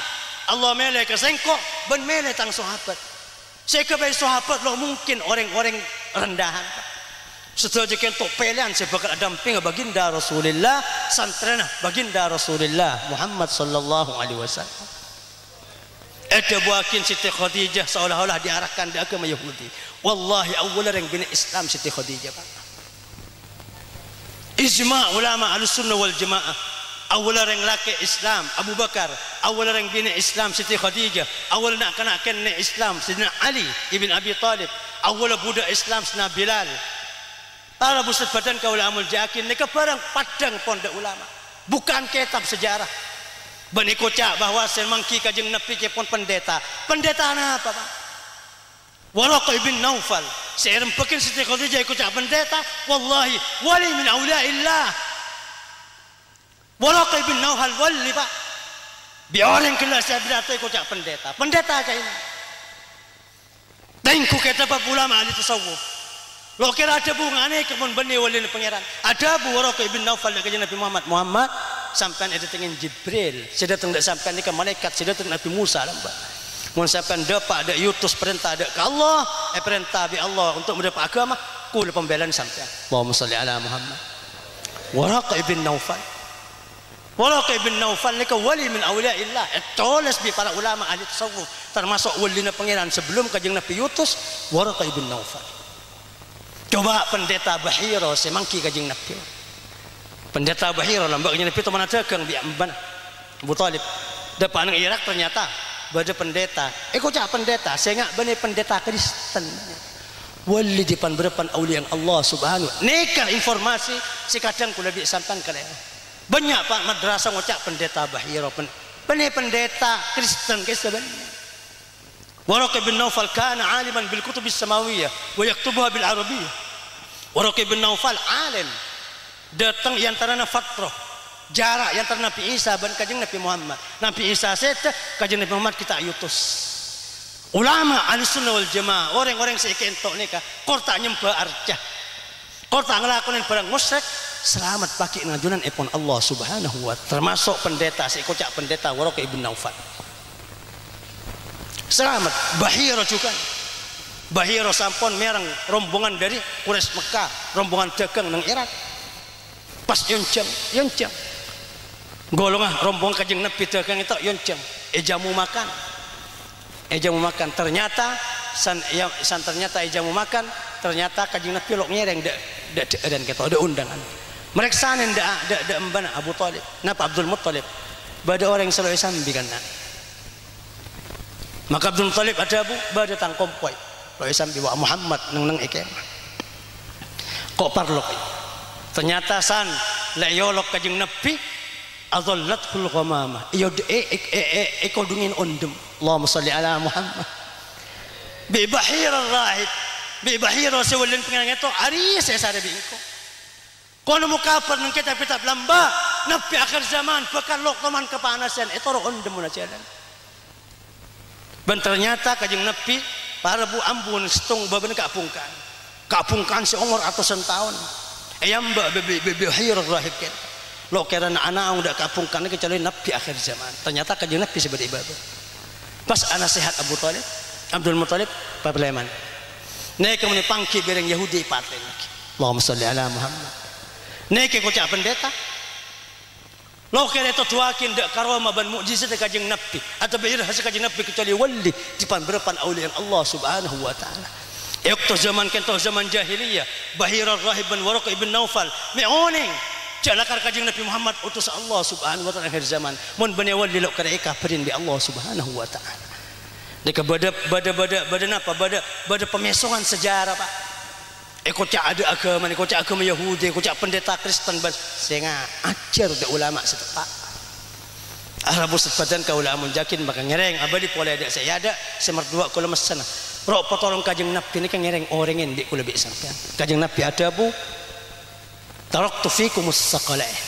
Allah mele ke sengko ben mele tang sahabat. Kebai sahabat lo mungkin orang-orang rendahan. Setelah jekin tok pelian saya bakal damping baginda Rasulullah santrena baginda Rasulullah Muhammad sallallahu alaihi wasallam. Ada buakin Siti Khadijah seolah-olah diarahkan di agama Yahudi. Wallahi awal yang bina Islam Siti Khadijah. Ijma ulama al-sunnah wal jamaah awal orang laki Islam Abu Bakar. Awal orang bina Islam Siti Khadijah. Awal nak kena kena Islam Sidina Ali ibn Abi Talib. Awal budak Islam Sidina Bilal. Para pusat badan kau amul jakin mereka barang padang pondok ulama. Bukan kitab sejarah. Benikocak bahawa semangki kajeng nepi pun pendeta. Pendeta apa pak? Waraq ibn Naufal. Saya rempakin Siti Khadijah ikut pendeta. Wallahi wali min awliyaillah Waraq ibn Naufal wali pak. Biar orang kelas saya berata ikut cak pendeta. Pendeta aja ini. Tengku kata pak ulama ahli tasawuf. Lo kira ada bunga ni kemun bani wali pangeran. Ada bu Waraq ibn Naufal kajian Nabi Muhammad. Muhammad sampai ada dengan Jibril. Saya datang sampai ni ke malaikat. Saya datang Nabi Musa lambat mun sampean dapat ada yutus perintah ada ke Allah. Eh perintah bi Allah untuk mendapat agama. Kul pembelaan sampean. Allahumma salli ala Muhammad. Waraq ibn Naufal Waraq ibn Naufal ni wali min awliya illah tulis bi para ulama ahli tasawuf termasuk wali na pangeran sebelum kajeng Nabi yutus Waraq ibn Naufal coba pendeta Bahira semangki kajeng Nabi. Pendeta Bahira lambak kajeng Nabi tu mana tegang bi amban Abu Talib. Depan Irak ternyata bada pendeta. Eh kok cak pendeta saya nggak benih pendeta Kristen. Wali depan berdepan awliya Allah subhanahu neka informasi si kadang kula disampaikan kalian banyak pak madrasah ngocak pendeta bahiro pen benih pendeta Kristen ke sebenarnya Waraq bin Naufal kana aliman bil kutub samawiyah wa yaktubuha bil arabiyyah Waraq bin Naufal alim. Datang yang tarana fatrah. Jarak yang antara Nabi Isa dan kajeng Nabi Muhammad. Nabi Isa seta kajeng Nabi Muhammad kita yutus ulama al-sunnah wal jamaah orang-orang saya kentok ni kah korta nyembah arjah korta ngelakuin barang musyrik selamat pakai ngajunan epon Allah subhanahu wa termasuk pendeta saya kocak pendeta warok ibn Naufal selamat bahira juga bahira sampun merang rombongan dari Quraisy Mekah rombongan dagang nang Irak pas yoncang yoncang golongan rombong kajeng nepi tegang itu yonceng ejamu makan ejamu makan ternyata san, ya, san ternyata ejamu makan ternyata kajeng nepi lok nyereng dan kita ada undangan mereka dek dek dek mbana Abu Talib. Napa Abdul Muttalib? Bada orang selalu sambi kan maka Abdul Muttalib ada abu bada tangkompoi lo sambi wa Muhammad neng neng ikem kok parlok? Ternyata san la yolok kajing nabi adhallatul ghamama iyo e e e e ko dungin ondem. Allahumma salli ala Muhammad. Bi bahir rahib bi bahir sewalin pengen itu aris saya sada bingko kono mo kapar ng kita pitap lamba nabi akhir zaman pakalok teman kepanasan itu ro ondem na jalan. Dan ternyata kajing nabi para bu ambun setong baben kapungkan. Kapungkan seumur ratusan tahun. Ayam ba bebe bebe hayr rahib kan lo kira anak udah kapungkan kecuali nabi akhir zaman. Ternyata kajing nabi sebagai ibadah. Pas anak sehat Abu Talib Abdul Muttalib pableman naik kemudian pangki bereng Yahudi paten Allahumma salli ala Muhammad naik ke kocak pendeta. Lo kira itu tuakin dak karoma ban mukjizat kajing nabi. Atau bayar hasil kajing nabi kecuali wali di pan berpan aulian Allah subhanahu wa taala. Yakto zaman kento zaman jahiliyah Bahir rahib bin Waraq ibn Naufal meoning. Jalakar kajing Nabi Muhammad utus Allah subhanahu wa taala akhir zaman. Mun bani wali lo kira kafirin bi Allah subhanahu wa taala. Deka bada bada bada bada apa bada bada pemesongan sejarah pak Eko cak ada agama, eko cak agama Yahudi, eko cak pendeta Kristen, bas saya ajar de ulama setepak. Arabu sepadan ka ulama jakin maka ngereng abadi pola ada saya ada semar dua kula mesana. Rok potolong kajeng nabi ini kan ngereng orangin di kula bisa sampean. Kajeng nabi ada bu. Taraktu fikum as-saqalain.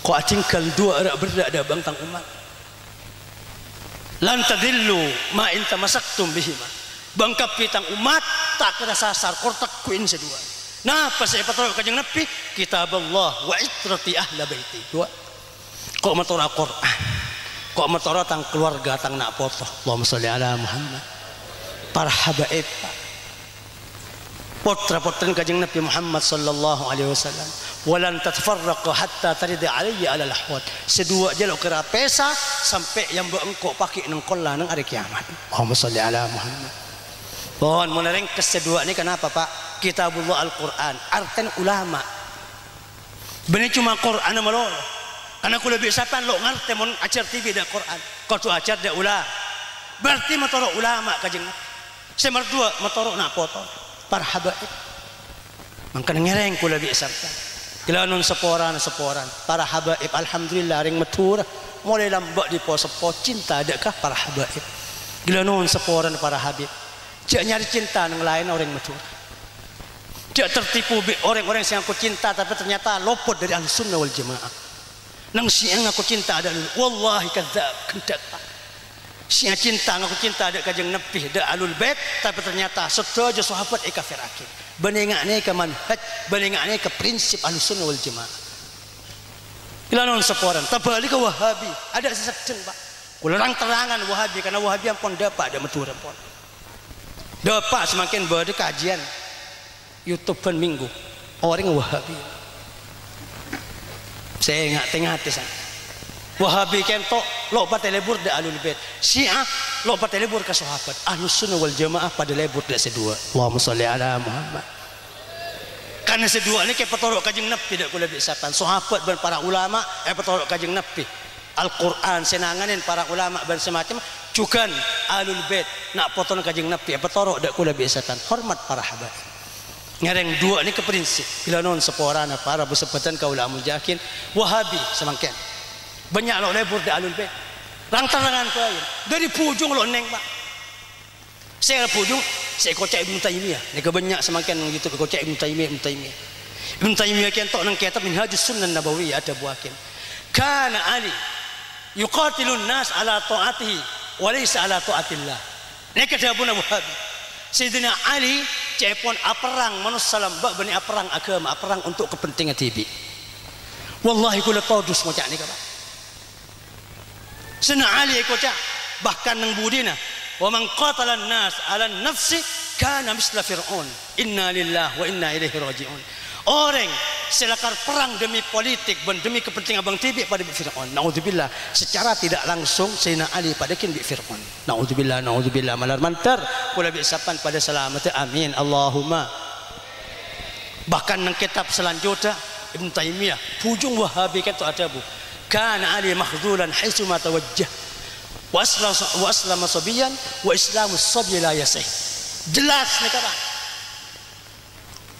Kau atingkal dua arak berdak ada bangtang umat. Lan tadillu ma in tamasaktum bihima. Bangkap pitang umat tak kena sasar kortak kuin sedua. Nah, pas saya patro kajeng Nabi, kitab Allah wa itrati ahla baiti. Dua. Kok matora Quran. Kok matora tang keluarga tang nak foto. Allahumma sholli ala Muhammad. Para habaib. Potra-potrin kajeng Nabi Muhammad sallallahu alaihi wasallam. Walan tatfarraqa hatta tarida alayya ala lahwat. Sedua aja lo kira pesa sampai yang engkau pakai nang kolla nang hari kiamat. Allahumma sholli ala Muhammad. Pohon menereng kesedua ini kenapa Pak? Kitabullah Al-Quran. Arten ulama. Benar cuma Quran sama lo. Karena aku lebih siapa lo ngerti mon ajar TV dah Quran. Kau tu ajar dah ulama. Berarti motor ulama kajeng. Semar dua motor nak foto. Para habaib. Mangka ngereng ku lebih siapa. Kila nun seporan seporan. Para habaib alhamdulillah ring matura. Mulai lambak di pos sepo cinta adakah para habaib. Kila nun seporan para habib. Dia nyari cinta yang lain orang matur. Dia tertipu orang-orang yang aku cinta tapi ternyata lopot dari ahli sunnah wal jamaah. Nang siang aku cinta ada wallahi kadzab kendak. Siang cinta aku cinta ada kajeng nabi ada alul bait tapi ternyata setuju sahabat e kafir akhir. Benengakne ke manhaj, benengakne ke prinsip ahli sunnah wal jamaah. Ila non seporan, tabali ke wahabi, ada sesedeng pak. Kularang terangan wahabi karena wahabi yang pon dapat ada meturan pon. Dapat semakin berada kajian YouTube kan minggu orang Wahabi. Saya ingat tengah hati saya. Wahabi kento lo pada lebur da alul bait. Syiah lo pada lebur ke sahabat. Ahlus sunnah wal jamaah pada lebur da sedua. Allahumma salli ala Muhammad. Karena sedua ini kayak petorok kajing nabi tidak kula bisapan. Sahabat dan para ulama eh petorok kajing nabi. Al-Quran senanganin para ulama dan semacam cukan alul bait. Nak potong kajing nabi apa torok dak kula biasatan hormat para habaib. Ngareng dua ni ke prinsip. Bila non seporana para bersepatan kau ulama jakin. Wahabi semangken banyak lo lebur da alul bait. Rang terangan kau dari pujung lo neng pak. Saya pujung saya kocak Ibn Taymiyah. Ni ke banyak semangken YouTube kocak Ibn Taymiyah Ibn Taymiyah. Ibn Taymiyah kentok nang kitab Minhajus Sunnah Nabawiyah ada buakin kana Ali yuqatilun nas ala ta'atihi walaysa ala ta'atillah. Ini kedabuna wahabi Sayyidina Ali cepon aperang manus salam bak bani aperang agama aperang untuk kepentingan TV wallahi kula todus ngocak ni kaba Sayyidina Ali kocak bahkan nang budina. Wa man qatala nas ala nafsi kana misla fir'aun. Inna lillahi wa inna ilaihi raji'un orang selakar perang demi politik dan demi kepentingan Bang Tibi pada Fir'aun. Naudzubillah secara tidak langsung Sayyidina Ali pada kin bi Fir'aun. Naudzubillah naudzubillah malar mantar kula bi sapan pada selamat amin Allahumma. Bahkan nang kitab selanjutnya Ibn Taimiyah pujung Wahabi kata ada bu. Kana Ali makhzulan haitsu ma tawajjah. Wa aslama sabiyan wa islamu sabi la yasih. Jelas ni kata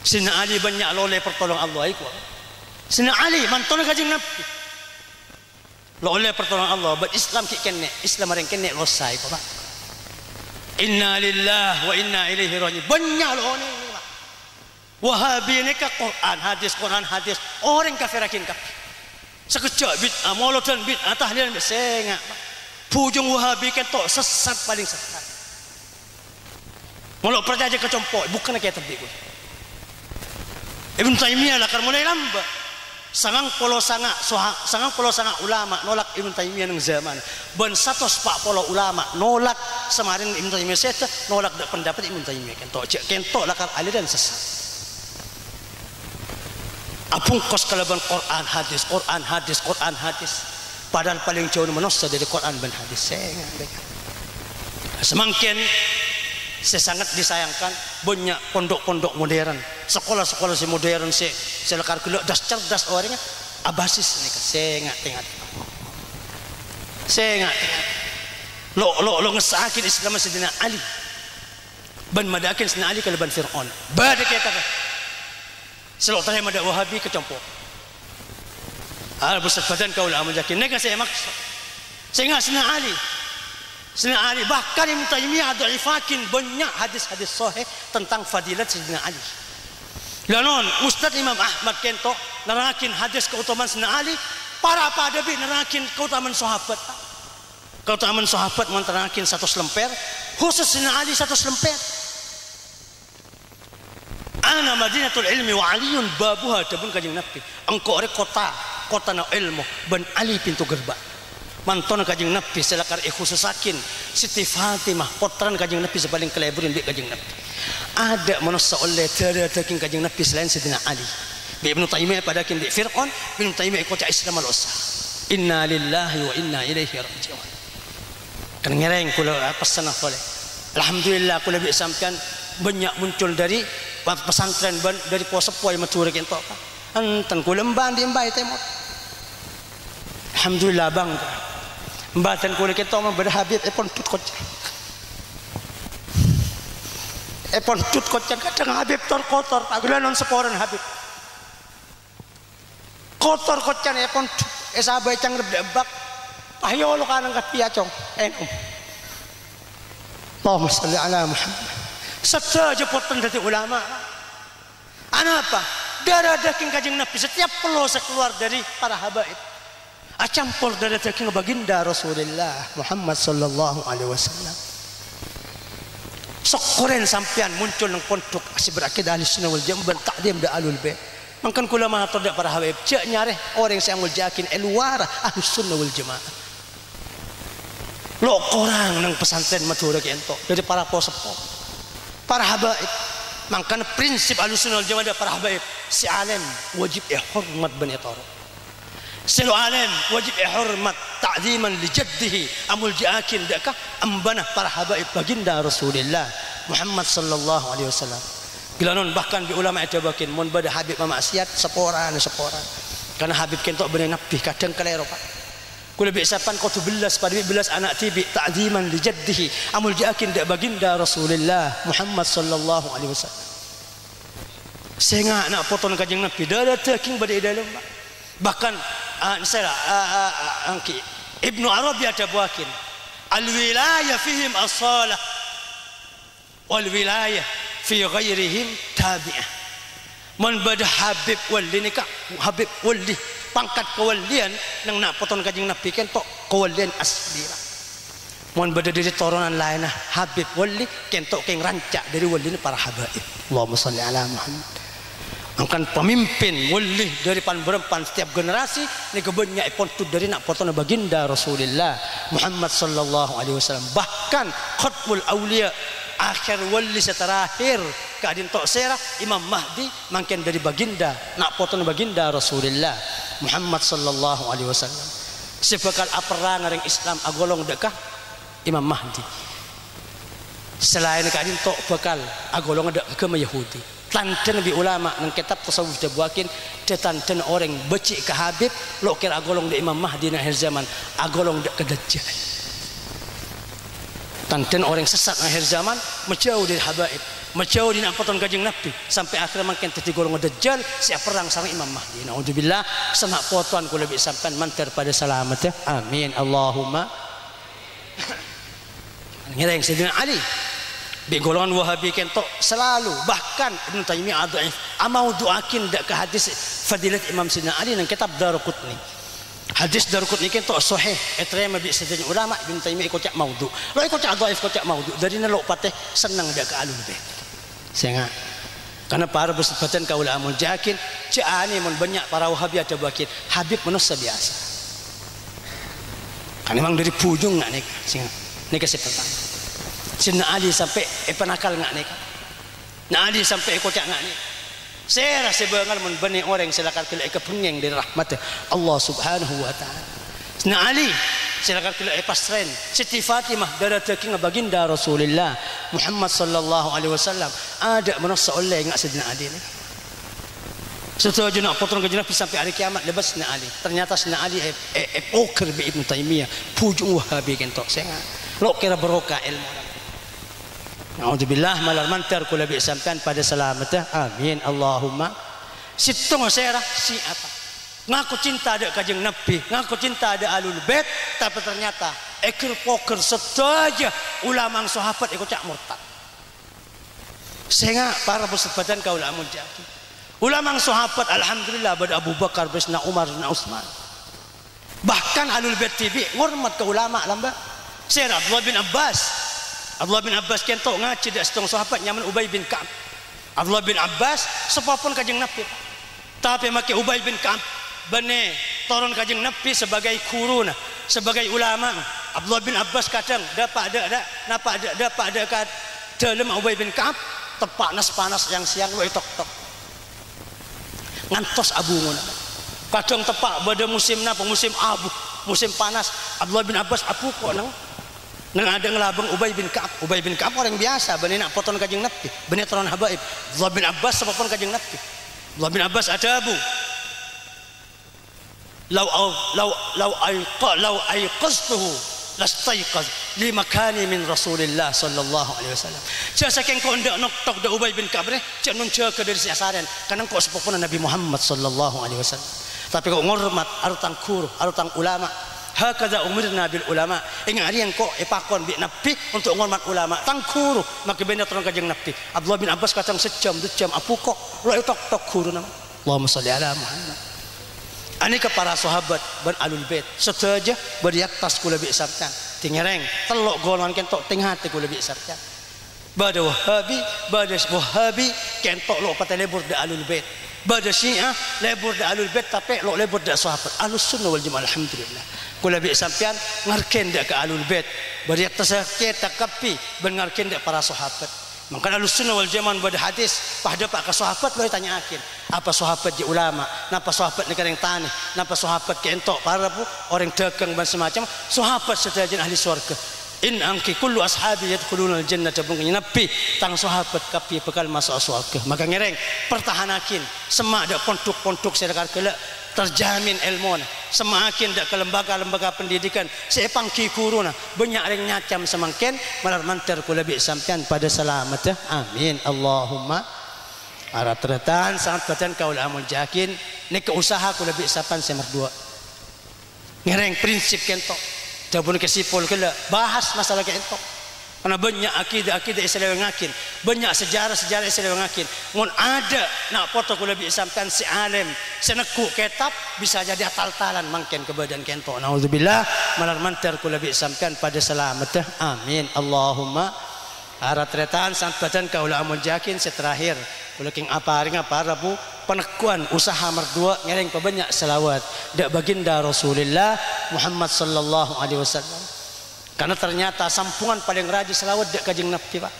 Sina Ali banyak loleh pertolong Allah iku. Sina Ali mantona kajing Nabi. Lo oleh pertolongan Allah, buat Islam ki kene, Islam orang kene losai, Pak. Inna lillah wa inna ilaihi rajiun. Banyak lo ni. Wahabi ni ka Quran, hadis, Quran, hadis. Orang kafir akin kafir. Sekejap bid'ah, molodan bid'ah, tahlilan bid'ah. Sengak. Pujung Wahabi kan tok sesat paling sesat. Molok percaya ke compok, bukan kayak tadi. Ibn Taimiyah lah kan mulai lambat. Sangang polo sanga soha, sangang polo sanga ulama nolak Ibn Taimiyah nang zaman. Ben satu sepak polo ulama nolak semarin Ibn Taimiyah seta nolak dak pendapat Ibn Taimiyah kan tok cek kentok lah kan aliran sesat. Apung kos kalaban Quran hadis Quran hadis Quran hadis. Padahal paling jauh menossa dari Quran dan hadis. Saya sangat disayangkan banyak pondok-pondok modern. Sekolah-sekolah si modern si selekar kelak das cerdas orangnya abasis nih ingat saya ingat lo lo lo ngesakin Islam Sayyidina Ali. Ban madakin Sayyidina Ali kalau ban Fir'aun. Badak ya kata. Selok tanya madak Wahabi kecampur al besar badan kau lah menjakin nega saya maksud. Saya Sayyidina Ali Sayyidina Ali bahkan Ibn Taymiyah dha'ifakin banyak hadis-hadis sahih tentang fadilat Sayyidina Ali. Lanon Ustaz Imam Ahmad Kento nerakin hadis keutamaan Sayyidina Ali, para padabi nerakin keutamaan sahabat. Keutamaan sahabat menterakin satu selemper, khusus Sayyidina Ali satu selemper. Ana Madinatul Ilmi wa Aliyun babuha tabun kajing Nabi. Engkau kota kota na ilmu ben Ali pintu gerbang manton kajing nabi selakar ikhususakin Siti Fatimah potran kajing nabi sepaling keleburin di kajing nabi ada manusia oleh tiada taking kajing nabi selain Sidina Ali. Ibnu Taimiyah pada kin di Fir'aun Ibnu Taimiyah ikut Islam al-usa inna lillahi wa inna ilaihi raji'un. Kan ngereng kula pesan boleh alhamdulillah kula bi sampean banyak muncul dari pesantren dari posepoi macuri kentok antan kula mbandi mbai temot alhamdulillah bang Mbatan ko kita man bada habib epon tut ko epon tut ko kadang habib tor kotor pagulan non seporan habib. Kotor ko chan epon tut. Esabai cang rebak ayo lo kanang kat piacong enom Allahumma salli ala Muhammad. Saja potan dari ulama. Apa? Darah daging kajing Nabi. Setiap pelosak keluar dari para habaib acampur dari daging baginda Rasulullah Muhammad sallallahu alaihi wasallam. Sokoren sampean muncul nang pondok asih berakidah ahli sunnah wal jamaah takdim da alul bait. Mangkan kula mah tidak para habib cek nyare orang yang ngul jakin eluara ahli sunnah wal jamaah. Lo korang nang pesantren madura kento dari para posepo. Para habaib mangkan prinsip ahli sunnah wal jamaah para habaib. Si alim wajib eh hormat bani taro selu alim wajib ihormat ta'ziman li jaddihi. Amul jiakin dekah ambanah para habaib baginda Rasulullah Muhammad sallallahu alaihi wasallam. Gilanon bahkan bi ulama itu bakin mun bada habib maksiat seporan seporan. Karena habib kentok benar nabi kadang kelero pak. Kula bi sapan tu belas pada bi belas anak tibi ta'ziman li jaddihi. Amul jiakin dek baginda Rasulullah Muhammad sallallahu alaihi wasallam. Sehingga nak potong kajing nabi dah dah taking pada dalam bahkan ada buakin. Al wilayah fihim asalah wal wilayah fi ghairihim tabi'ah. Man bada habib wali ni habib wali pangkat kewalian nang nak potong kajing nabi kan tok kewalian asli Mohon dari turunan lain Habib wali kentok keng rancak dari wali ni para habaib. Allahumma salli ala Muhammad angkan pemimpin mulih dari pan berempan setiap generasi ni kebanyak pontut dari nak potong baginda Rasulullah Muhammad sallallahu alaihi wasallam. Bahkan khatmul aulia akhir wali terakhir keadin tok serah Imam Mahdi mungkin dari baginda nak potong baginda Rasulullah Muhammad sallallahu alaihi wasallam. Sebekal aperan orang Islam agolong dekah Imam Mahdi. Selain keadin tok bakal agolong ada ke Yahudi tanten bi ulama nang kitab tasawuf dia buakin dia tanten orang becik ke Habib lo kira agolong di Imam Mahdi akhir zaman agolong dak ke Dajjal tanten orang sesat akhir zaman menjauh dari habaib di nak potong kajing Nabi sampai akhirnya makin teti golong dajjal siap perang sama Imam Mahdi. Nauzubillah semak potuan ku lebih sampai manter pada selamat ya. Amin. Allahumma. Ngereng Sayyidina Ali. Bi golongan Wahabi kentok selalu bahkan Ibn Taimiyah dhaif amau doakin dak ke hadis fadilat Imam Sayyidina Ali dan kitab Daruqutni. Hadis Daruqutni kentok sahih etrema bi sedenya ulama Ibn Taimiyah ikut cak maudhu. Lo ikut cak dhaif ikut cak maudhu. Dari nelo pateh senang dak ke alul bait. Sehingga karena para bersebatan kau lah amun jakin cani mun banyak para wahabi ada bakin Habib manusia biasa kan memang dari pujung nggak nih sehingga ini kasih pertama Sina Ali sampai eh penakal nggak nih Nah Ali sampai kocak nggak nih saya rasa bangal mun bani orang silakan kila kepengeng dari rahmat Allah subhanahu wa ta'ala Sina Ali silakan kila eh pasren Siti Fatimah dari taking baginda Rasulullah Muhammad sallallahu alaihi wasallam ada manusia oleh nggak sedina Ali ni Setelah nak potong ke Nabi sampai hari kiamat lepas Sina Ali. Ternyata Sina Ali eh, eh, eh poker bi Ibn Taimiyah. Pujung Wahabi kentok. Saya lo kira berokah ilmu. Alhamdulillah malar mantar kula bi sampean pada selamat. Amin. Allahumma. Situng saya si apa? Ngaku cinta ada kajeng Nabi ngaku cinta ada alul bait tapi ternyata ekor poker setaja ulama sahabat ikut cak murtad. Sehingga para bersebatan kau ulama jadi ulama sahabat alhamdulillah pada Abu Bakar besna Umar besna Utsman. Bahkan alul bait TV ngormat ke ulama lamba saya Abdullah bin Abbas Abdullah bin Abbas kentok ngaji dak setong sahabat nyaman Ubay bin Ka'ab. Abdullah bin Abbas sepapun kajeng Nabi. Tapi make Ubay bin Ka'ab bane turun kajeng Nabi sebagai kuruna, sebagai ulama. Abdullah bin Abbas kadang dapat ada ada napa ada dapat ada kat dalam Ubay bin Ka'ab tepak nas panas yang siang lu tok tok. Ngantos abu ngono. Kadang tepak pada musim napa musim abu, musim panas. Abdullah bin Abbas apu kok nang Nang ada ngelabang Ubay bin Ka'ab. Ubay bin Ka'ab orang biasa. Bani nak potong kajing Nabi. Bani turunan habaib. Abdullah bin Abbas sepapun kajing Nabi. Abdullah bin Abbas ada abu. Lau lau lau aiqa lau aiqastuhu lastaiqaz li makani min Rasulillah sallallahu alaihi wasallam. Cia saking kau ndak nok tok Ubay bin Ka'ab ne, cia nun cia ke dari siasaran. Kanang kau sepapun Nabi Muhammad sallallahu alaihi wasallam. Tapi kau ngormat arutang kur, arutang ulama, Hakada umirna bil ulama. Ingat yang kok epakon bi nabi untuk ngormat ulama. Tangkuru maka benda terang kajeng nabi. Abdullah bin Abbas kacang sejam dua jam. Apu kok lo itu tok kuru nama. Allahumma salli ala Muhammad. Ani ke para sahabat ban alul bait. Setuju beriak tas kula bi sabtan. Tingereng telok golongan kentok tengah hati kula bi sabtan. Bada wahabi, bada wahabi kentok lo patai lebur da alul bait. Bada syiah lebur da alul bait tapi lo lebur da sahabat. Alus sunnah wal jamaah alhamdulillah kula bi sampean ngarken dak ke alul bait. Bari tasakki takapi ben ngarken dak para sahabat. Maka alus sunnah wal jamaah pada hadis pada pak ke sahabat lo tanya akin apa sahabat di ulama? Napa sahabat negara yang tanah? Napa sahabat ke entok para bu? Orang dagang dan semacam? Sahabat sedajan ahli surga in angki kullu ashabi yadkhuluna al-jannah tabung nabi tang sahabat kapi bekal masuk surga. Maka ngereng pertahanakin semak dak pondok-pondok sedekar kelak terjamin ilmu semakin dak ke lembaga-lembaga pendidikan sepang ki kuruna banyak yang nyacam semakin malar mantar ku lebih sampean pada selamat amin. Allahumma. Ara teratan sangat batan kau amul jakin. Ni ke usaha ku lebih sapan semar dua. Ngereng prinsip kentok. Jabun kesipul kela bahas masalah kentok karena banyak akidah-akidah Islam yang ngakin. Banyak sejarah-sejarah Islam yang ngakin. Mun ada nak foto kula bi sampean si alim, seneku kitab bisa jadi atal-talan mangken ke badan kento. Nauzubillah, malar mantar kula bi sampean pada selamat. Amin. Allahumma arat tretan sant badan kaula amun jakin seterakhir. Kula king apa ring apa rabu penekuan usaha merdua ngereng banyak selawat dak baginda Rasulullah Muhammad sallallahu alaihi wasallam. Karena ternyata sampungan paling rajin selawat dek kajing Nabi Pak.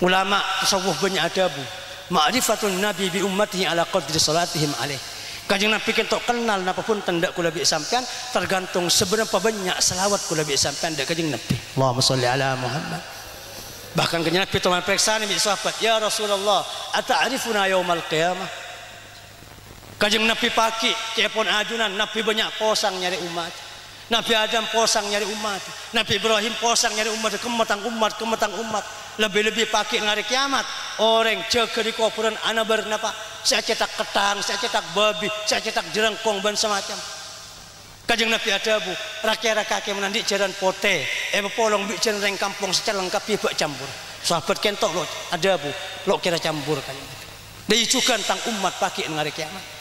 Ulama tasawuf banyak adabu. Ma'rifatun Nabi bi ummatihi ala qadri salatihim alaih. Kajing Nabi kentok kenal napa pun tendak kula bi sampean tergantung seberapa banyak selawat kula bi sampean dek kajing Nabi. Allahumma shalli ala Muhammad. Bahkan kajing Nabi teman periksa ni sahabat, "Ya Rasulullah, ata'rifuna yaumal qiyamah?" Kajing Nabi paki, kepon ajunan Nabi banyak posang nyari umat. Nabi Adam posang nyari umat. Nabi Ibrahim posang nyari umat. Kemetang umat kemetang umat. Lebih-lebih pakai ngari kiamat. Orang jaga di kuburan anak bernapa saya cetak ketang saya cetak babi saya cetak jerengkong dan semacam. Kajeng Nabi ada bu rakyat kakek menandik jalan pote. Eh polong bikin reng kampung secara lengkap bak campur. Sahabat kentok lo ada bu lo kira campur kan diicukan tang umat pakai ngari kiamat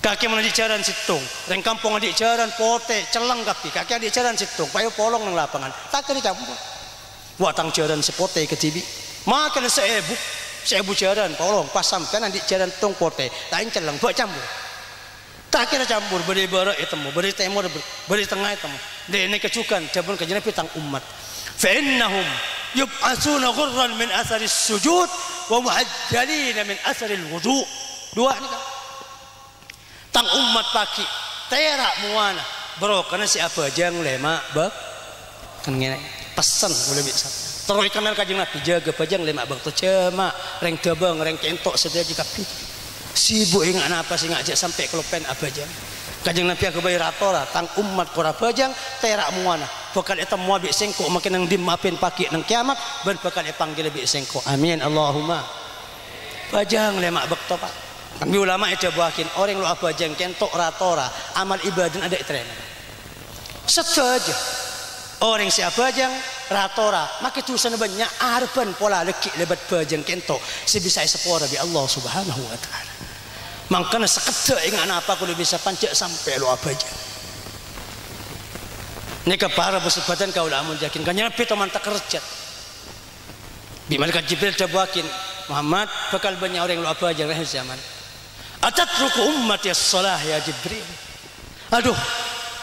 kaki mana di jalan situng reng kampung di jalan pote celang kapi kaki di jalan situng payo polong nang lapangan tak kena campur tang jalan sepote ke tibi makan seebu seebu jalan polong pas sampai di jalan tung pote lain celang buat campur tak kira campur beri barat itu beri timur beri tengah itu dia ini kecukan jabun kajian pitang umat فإنهم يبعثون غرا من أثر السجود ومعجلين من أثر الوضوء dua ini kan tang umat paki terak muana. Bro karena si apa jang lema bak kan ngene. Pesan boleh bisa terus kenal kajing nabi jaga pajang lema bak tu cema reng tebang reng kentok sedia jika sibuk ingat apa sih ngajak sampai kelopen apa jang kajing nabi aku bayar ratora tang umat kora pajang terak muana. Bakal eta mua bi sengko makin nang dimapin paki nang kiamat ben bakal panggil bi sengko amin Allahumma. Pajang lema bak topak kami ulama buakin orang lu apa jeng kentok ratora amal ibadah ada tren. Setuju. Orang siapa jeng ratora maka tulisan banyak arban pola leki lebat bajeng kentok sebisa sepora bi Allah Subhanahu wa taala. Mangkana sekete ingat apa kudu bisa pancak sampai lu apa jeng. Nika para bersebatan kau lamun jakin kan nyapi teman tak kerja. Di mana Jibril buakin Muhammad bakal banyak orang lu apa aja zaman atatruku ummati as-salah ya Jibril? Aduh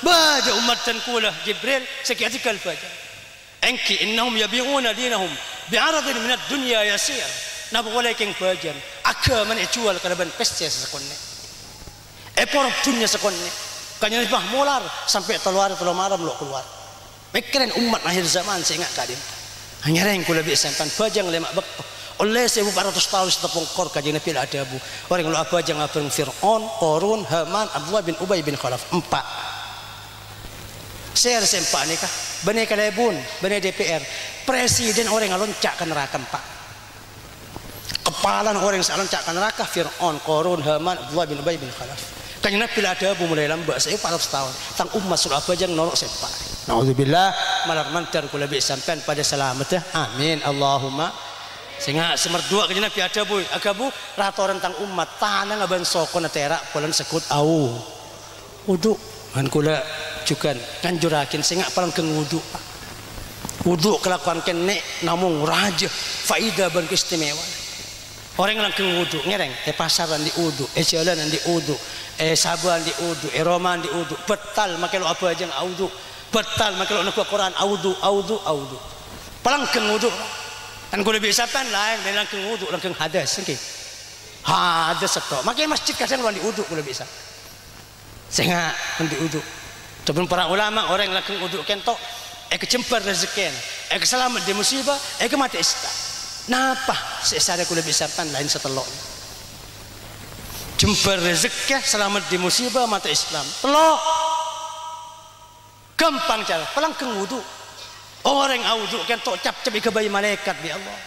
baca umat tankulah Jibril sekiatikal fajar enki innahum yabi'una dinahum bi'aradin min ad-dunya yasir. Nabu walakin fajar aka man ijual kalaban peste sekonne. E por dunya sekonne. Kanya bah molar sampai keluar telur maram lo keluar. Mikirin umat akhir zaman saya ingat kadim hanya yang kula bisa sampan bajang lemak bekto oleh 1400 tahun setepung kor kajian Nabi ada abu orang lu apa jangan abang Fir'aun Korun Haman Abdullah bin Ubay bin Khalaf empat. Saya harus empat nih kah benih kalebun benih DPR presiden orang yang loncak ke neraka empat. Kepala orang yang loncak ke neraka Fir'aun Korun Haman Abdullah bin Ubay bin Khalaf. Kanya Nabi ada abu mulai lambat. Saya 400 tahun. Tang umat sudah apa jangan norok sempat Naudzubillah. Malah mantar kula bi sampean pada selamat ya. Amin. Allahumma sehingga semerdua ke Nabi ada bu rata tentang umat. Tanah ngaban soko terak polan sekut au. Wudu kan kula juga kan jurakin. Sehingga paling keng wudu wudu kelakuan kene namun raja. Faida ban istimewa orang yang keng wudu ngereng. Eh pasaran di wudu eh jalan di wudu eh sabuan di wudu eh roman di wudu betal makai apa aja audu betal makai lo nak Quran audu audu audu paling keng wudu kan kalau bisa kan lain dan langkeng wudhu langkeng hadas oke hadas itu makanya masjid kadang luar di wudhu kalau bisa sehingga di wudhu tapi para ulama orang yang langkeng wudhu kento eh kecempar rezeki eh keselamat di musibah. Eh kemati islam napa? Sesada kalau bisa kan lain setelok jembar rezeki selamat di musibah mati Islam. Telok. Gampang cara. Pelangkeng wudhu orang auduk kan tok cap cap ke bayi malaikat di Allah.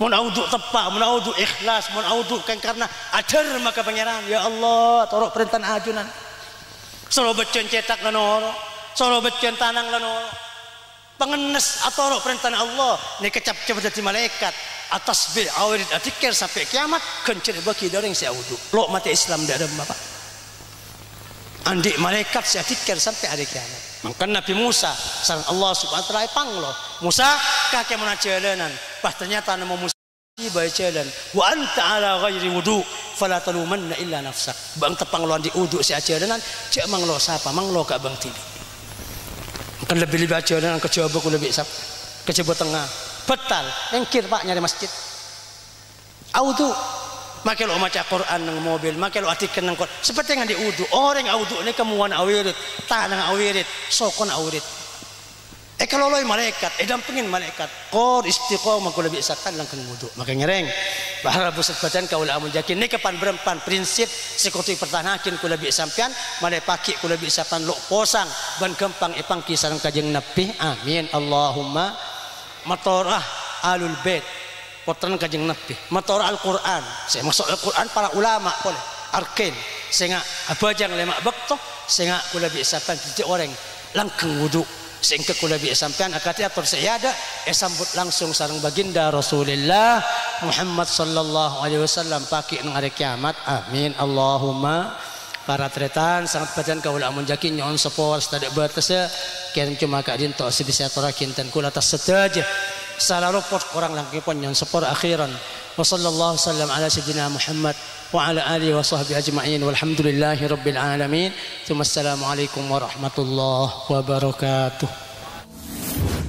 Mun auduk tepat mun auduk ikhlas mun auduk kan karena ajar maka pangeran ya Allah torok perintah ajunan. Solo becen cetak lanoro solo becen tanang lanoro pengenes atau perintah Allah ni kecap cap jadi malaikat. Atas bi awirid atikir sampai kiamat kencir bagi dari yang saya auduk lo mati Islam ada bapak. Andik malaikat saya tikir sampai hari kiamat maka Nabi Musa. Sarang Allah subhanahu wa ta'ala panglo Musa kakek mana jalanan. Bah ternyata nama Musa bayi jalan. Wa anta ala ghairi wudu fala talumanna illa nafsak. Bang tepang lo di wudu si jalanan cek mang lo siapa mang lo bang tibi kan lebih lebih jalanan ke ku lebih sap. Ke tengah. Betal. Engkir pak nyari masjid. Audu Makai lo maca Quran nang mobil, makai lo atikan nang Quran. Seperti yang di udu, orang udu ini kemuan awirit, tanang awirit, sokon awirit. Eh kalau malaikat, eh dampingin malaikat. Kor istiqomah kula biasakan lang kang wudu. Maka ngereng. Bahara busat bacaan kau lah amun jakin. Ini kapan berempan prinsip sekutu pertanakin kula biasampian. Malai paki kula biasakan lo posang. Ban gempang ipang kisarang kajeng nabi. Amin. Allahumma matorah alul bait. Potran kajeng nabi. Matorah Al-Quran. Saya masuk Al-Quran para ulama boleh. Arkin. Sehingga abajang lemak bakto. Sehingga kula biasakan titik orang langkang wudu sehingga kula bi sampean akati atur sayada e sambut langsung sareng baginda Rasulullah Muhammad sallallahu alaihi wasallam paki nang hari kiamat amin Allahumma para tretan sangat pacan ka ulah mun jakin nyon sepor stade bertes ken cuma ka din to sibisa tora kinten kula tas setej salaru pot kurang langki pon nyon sepor akhiran. Wa sallallahu sallam ala sayidina muhammad wa ala alihi wa sahbihi ajma'in. Walhamdulillahi rabbil alamin. Thumma assalamu alaikum warahmatullahi wabarakatuh.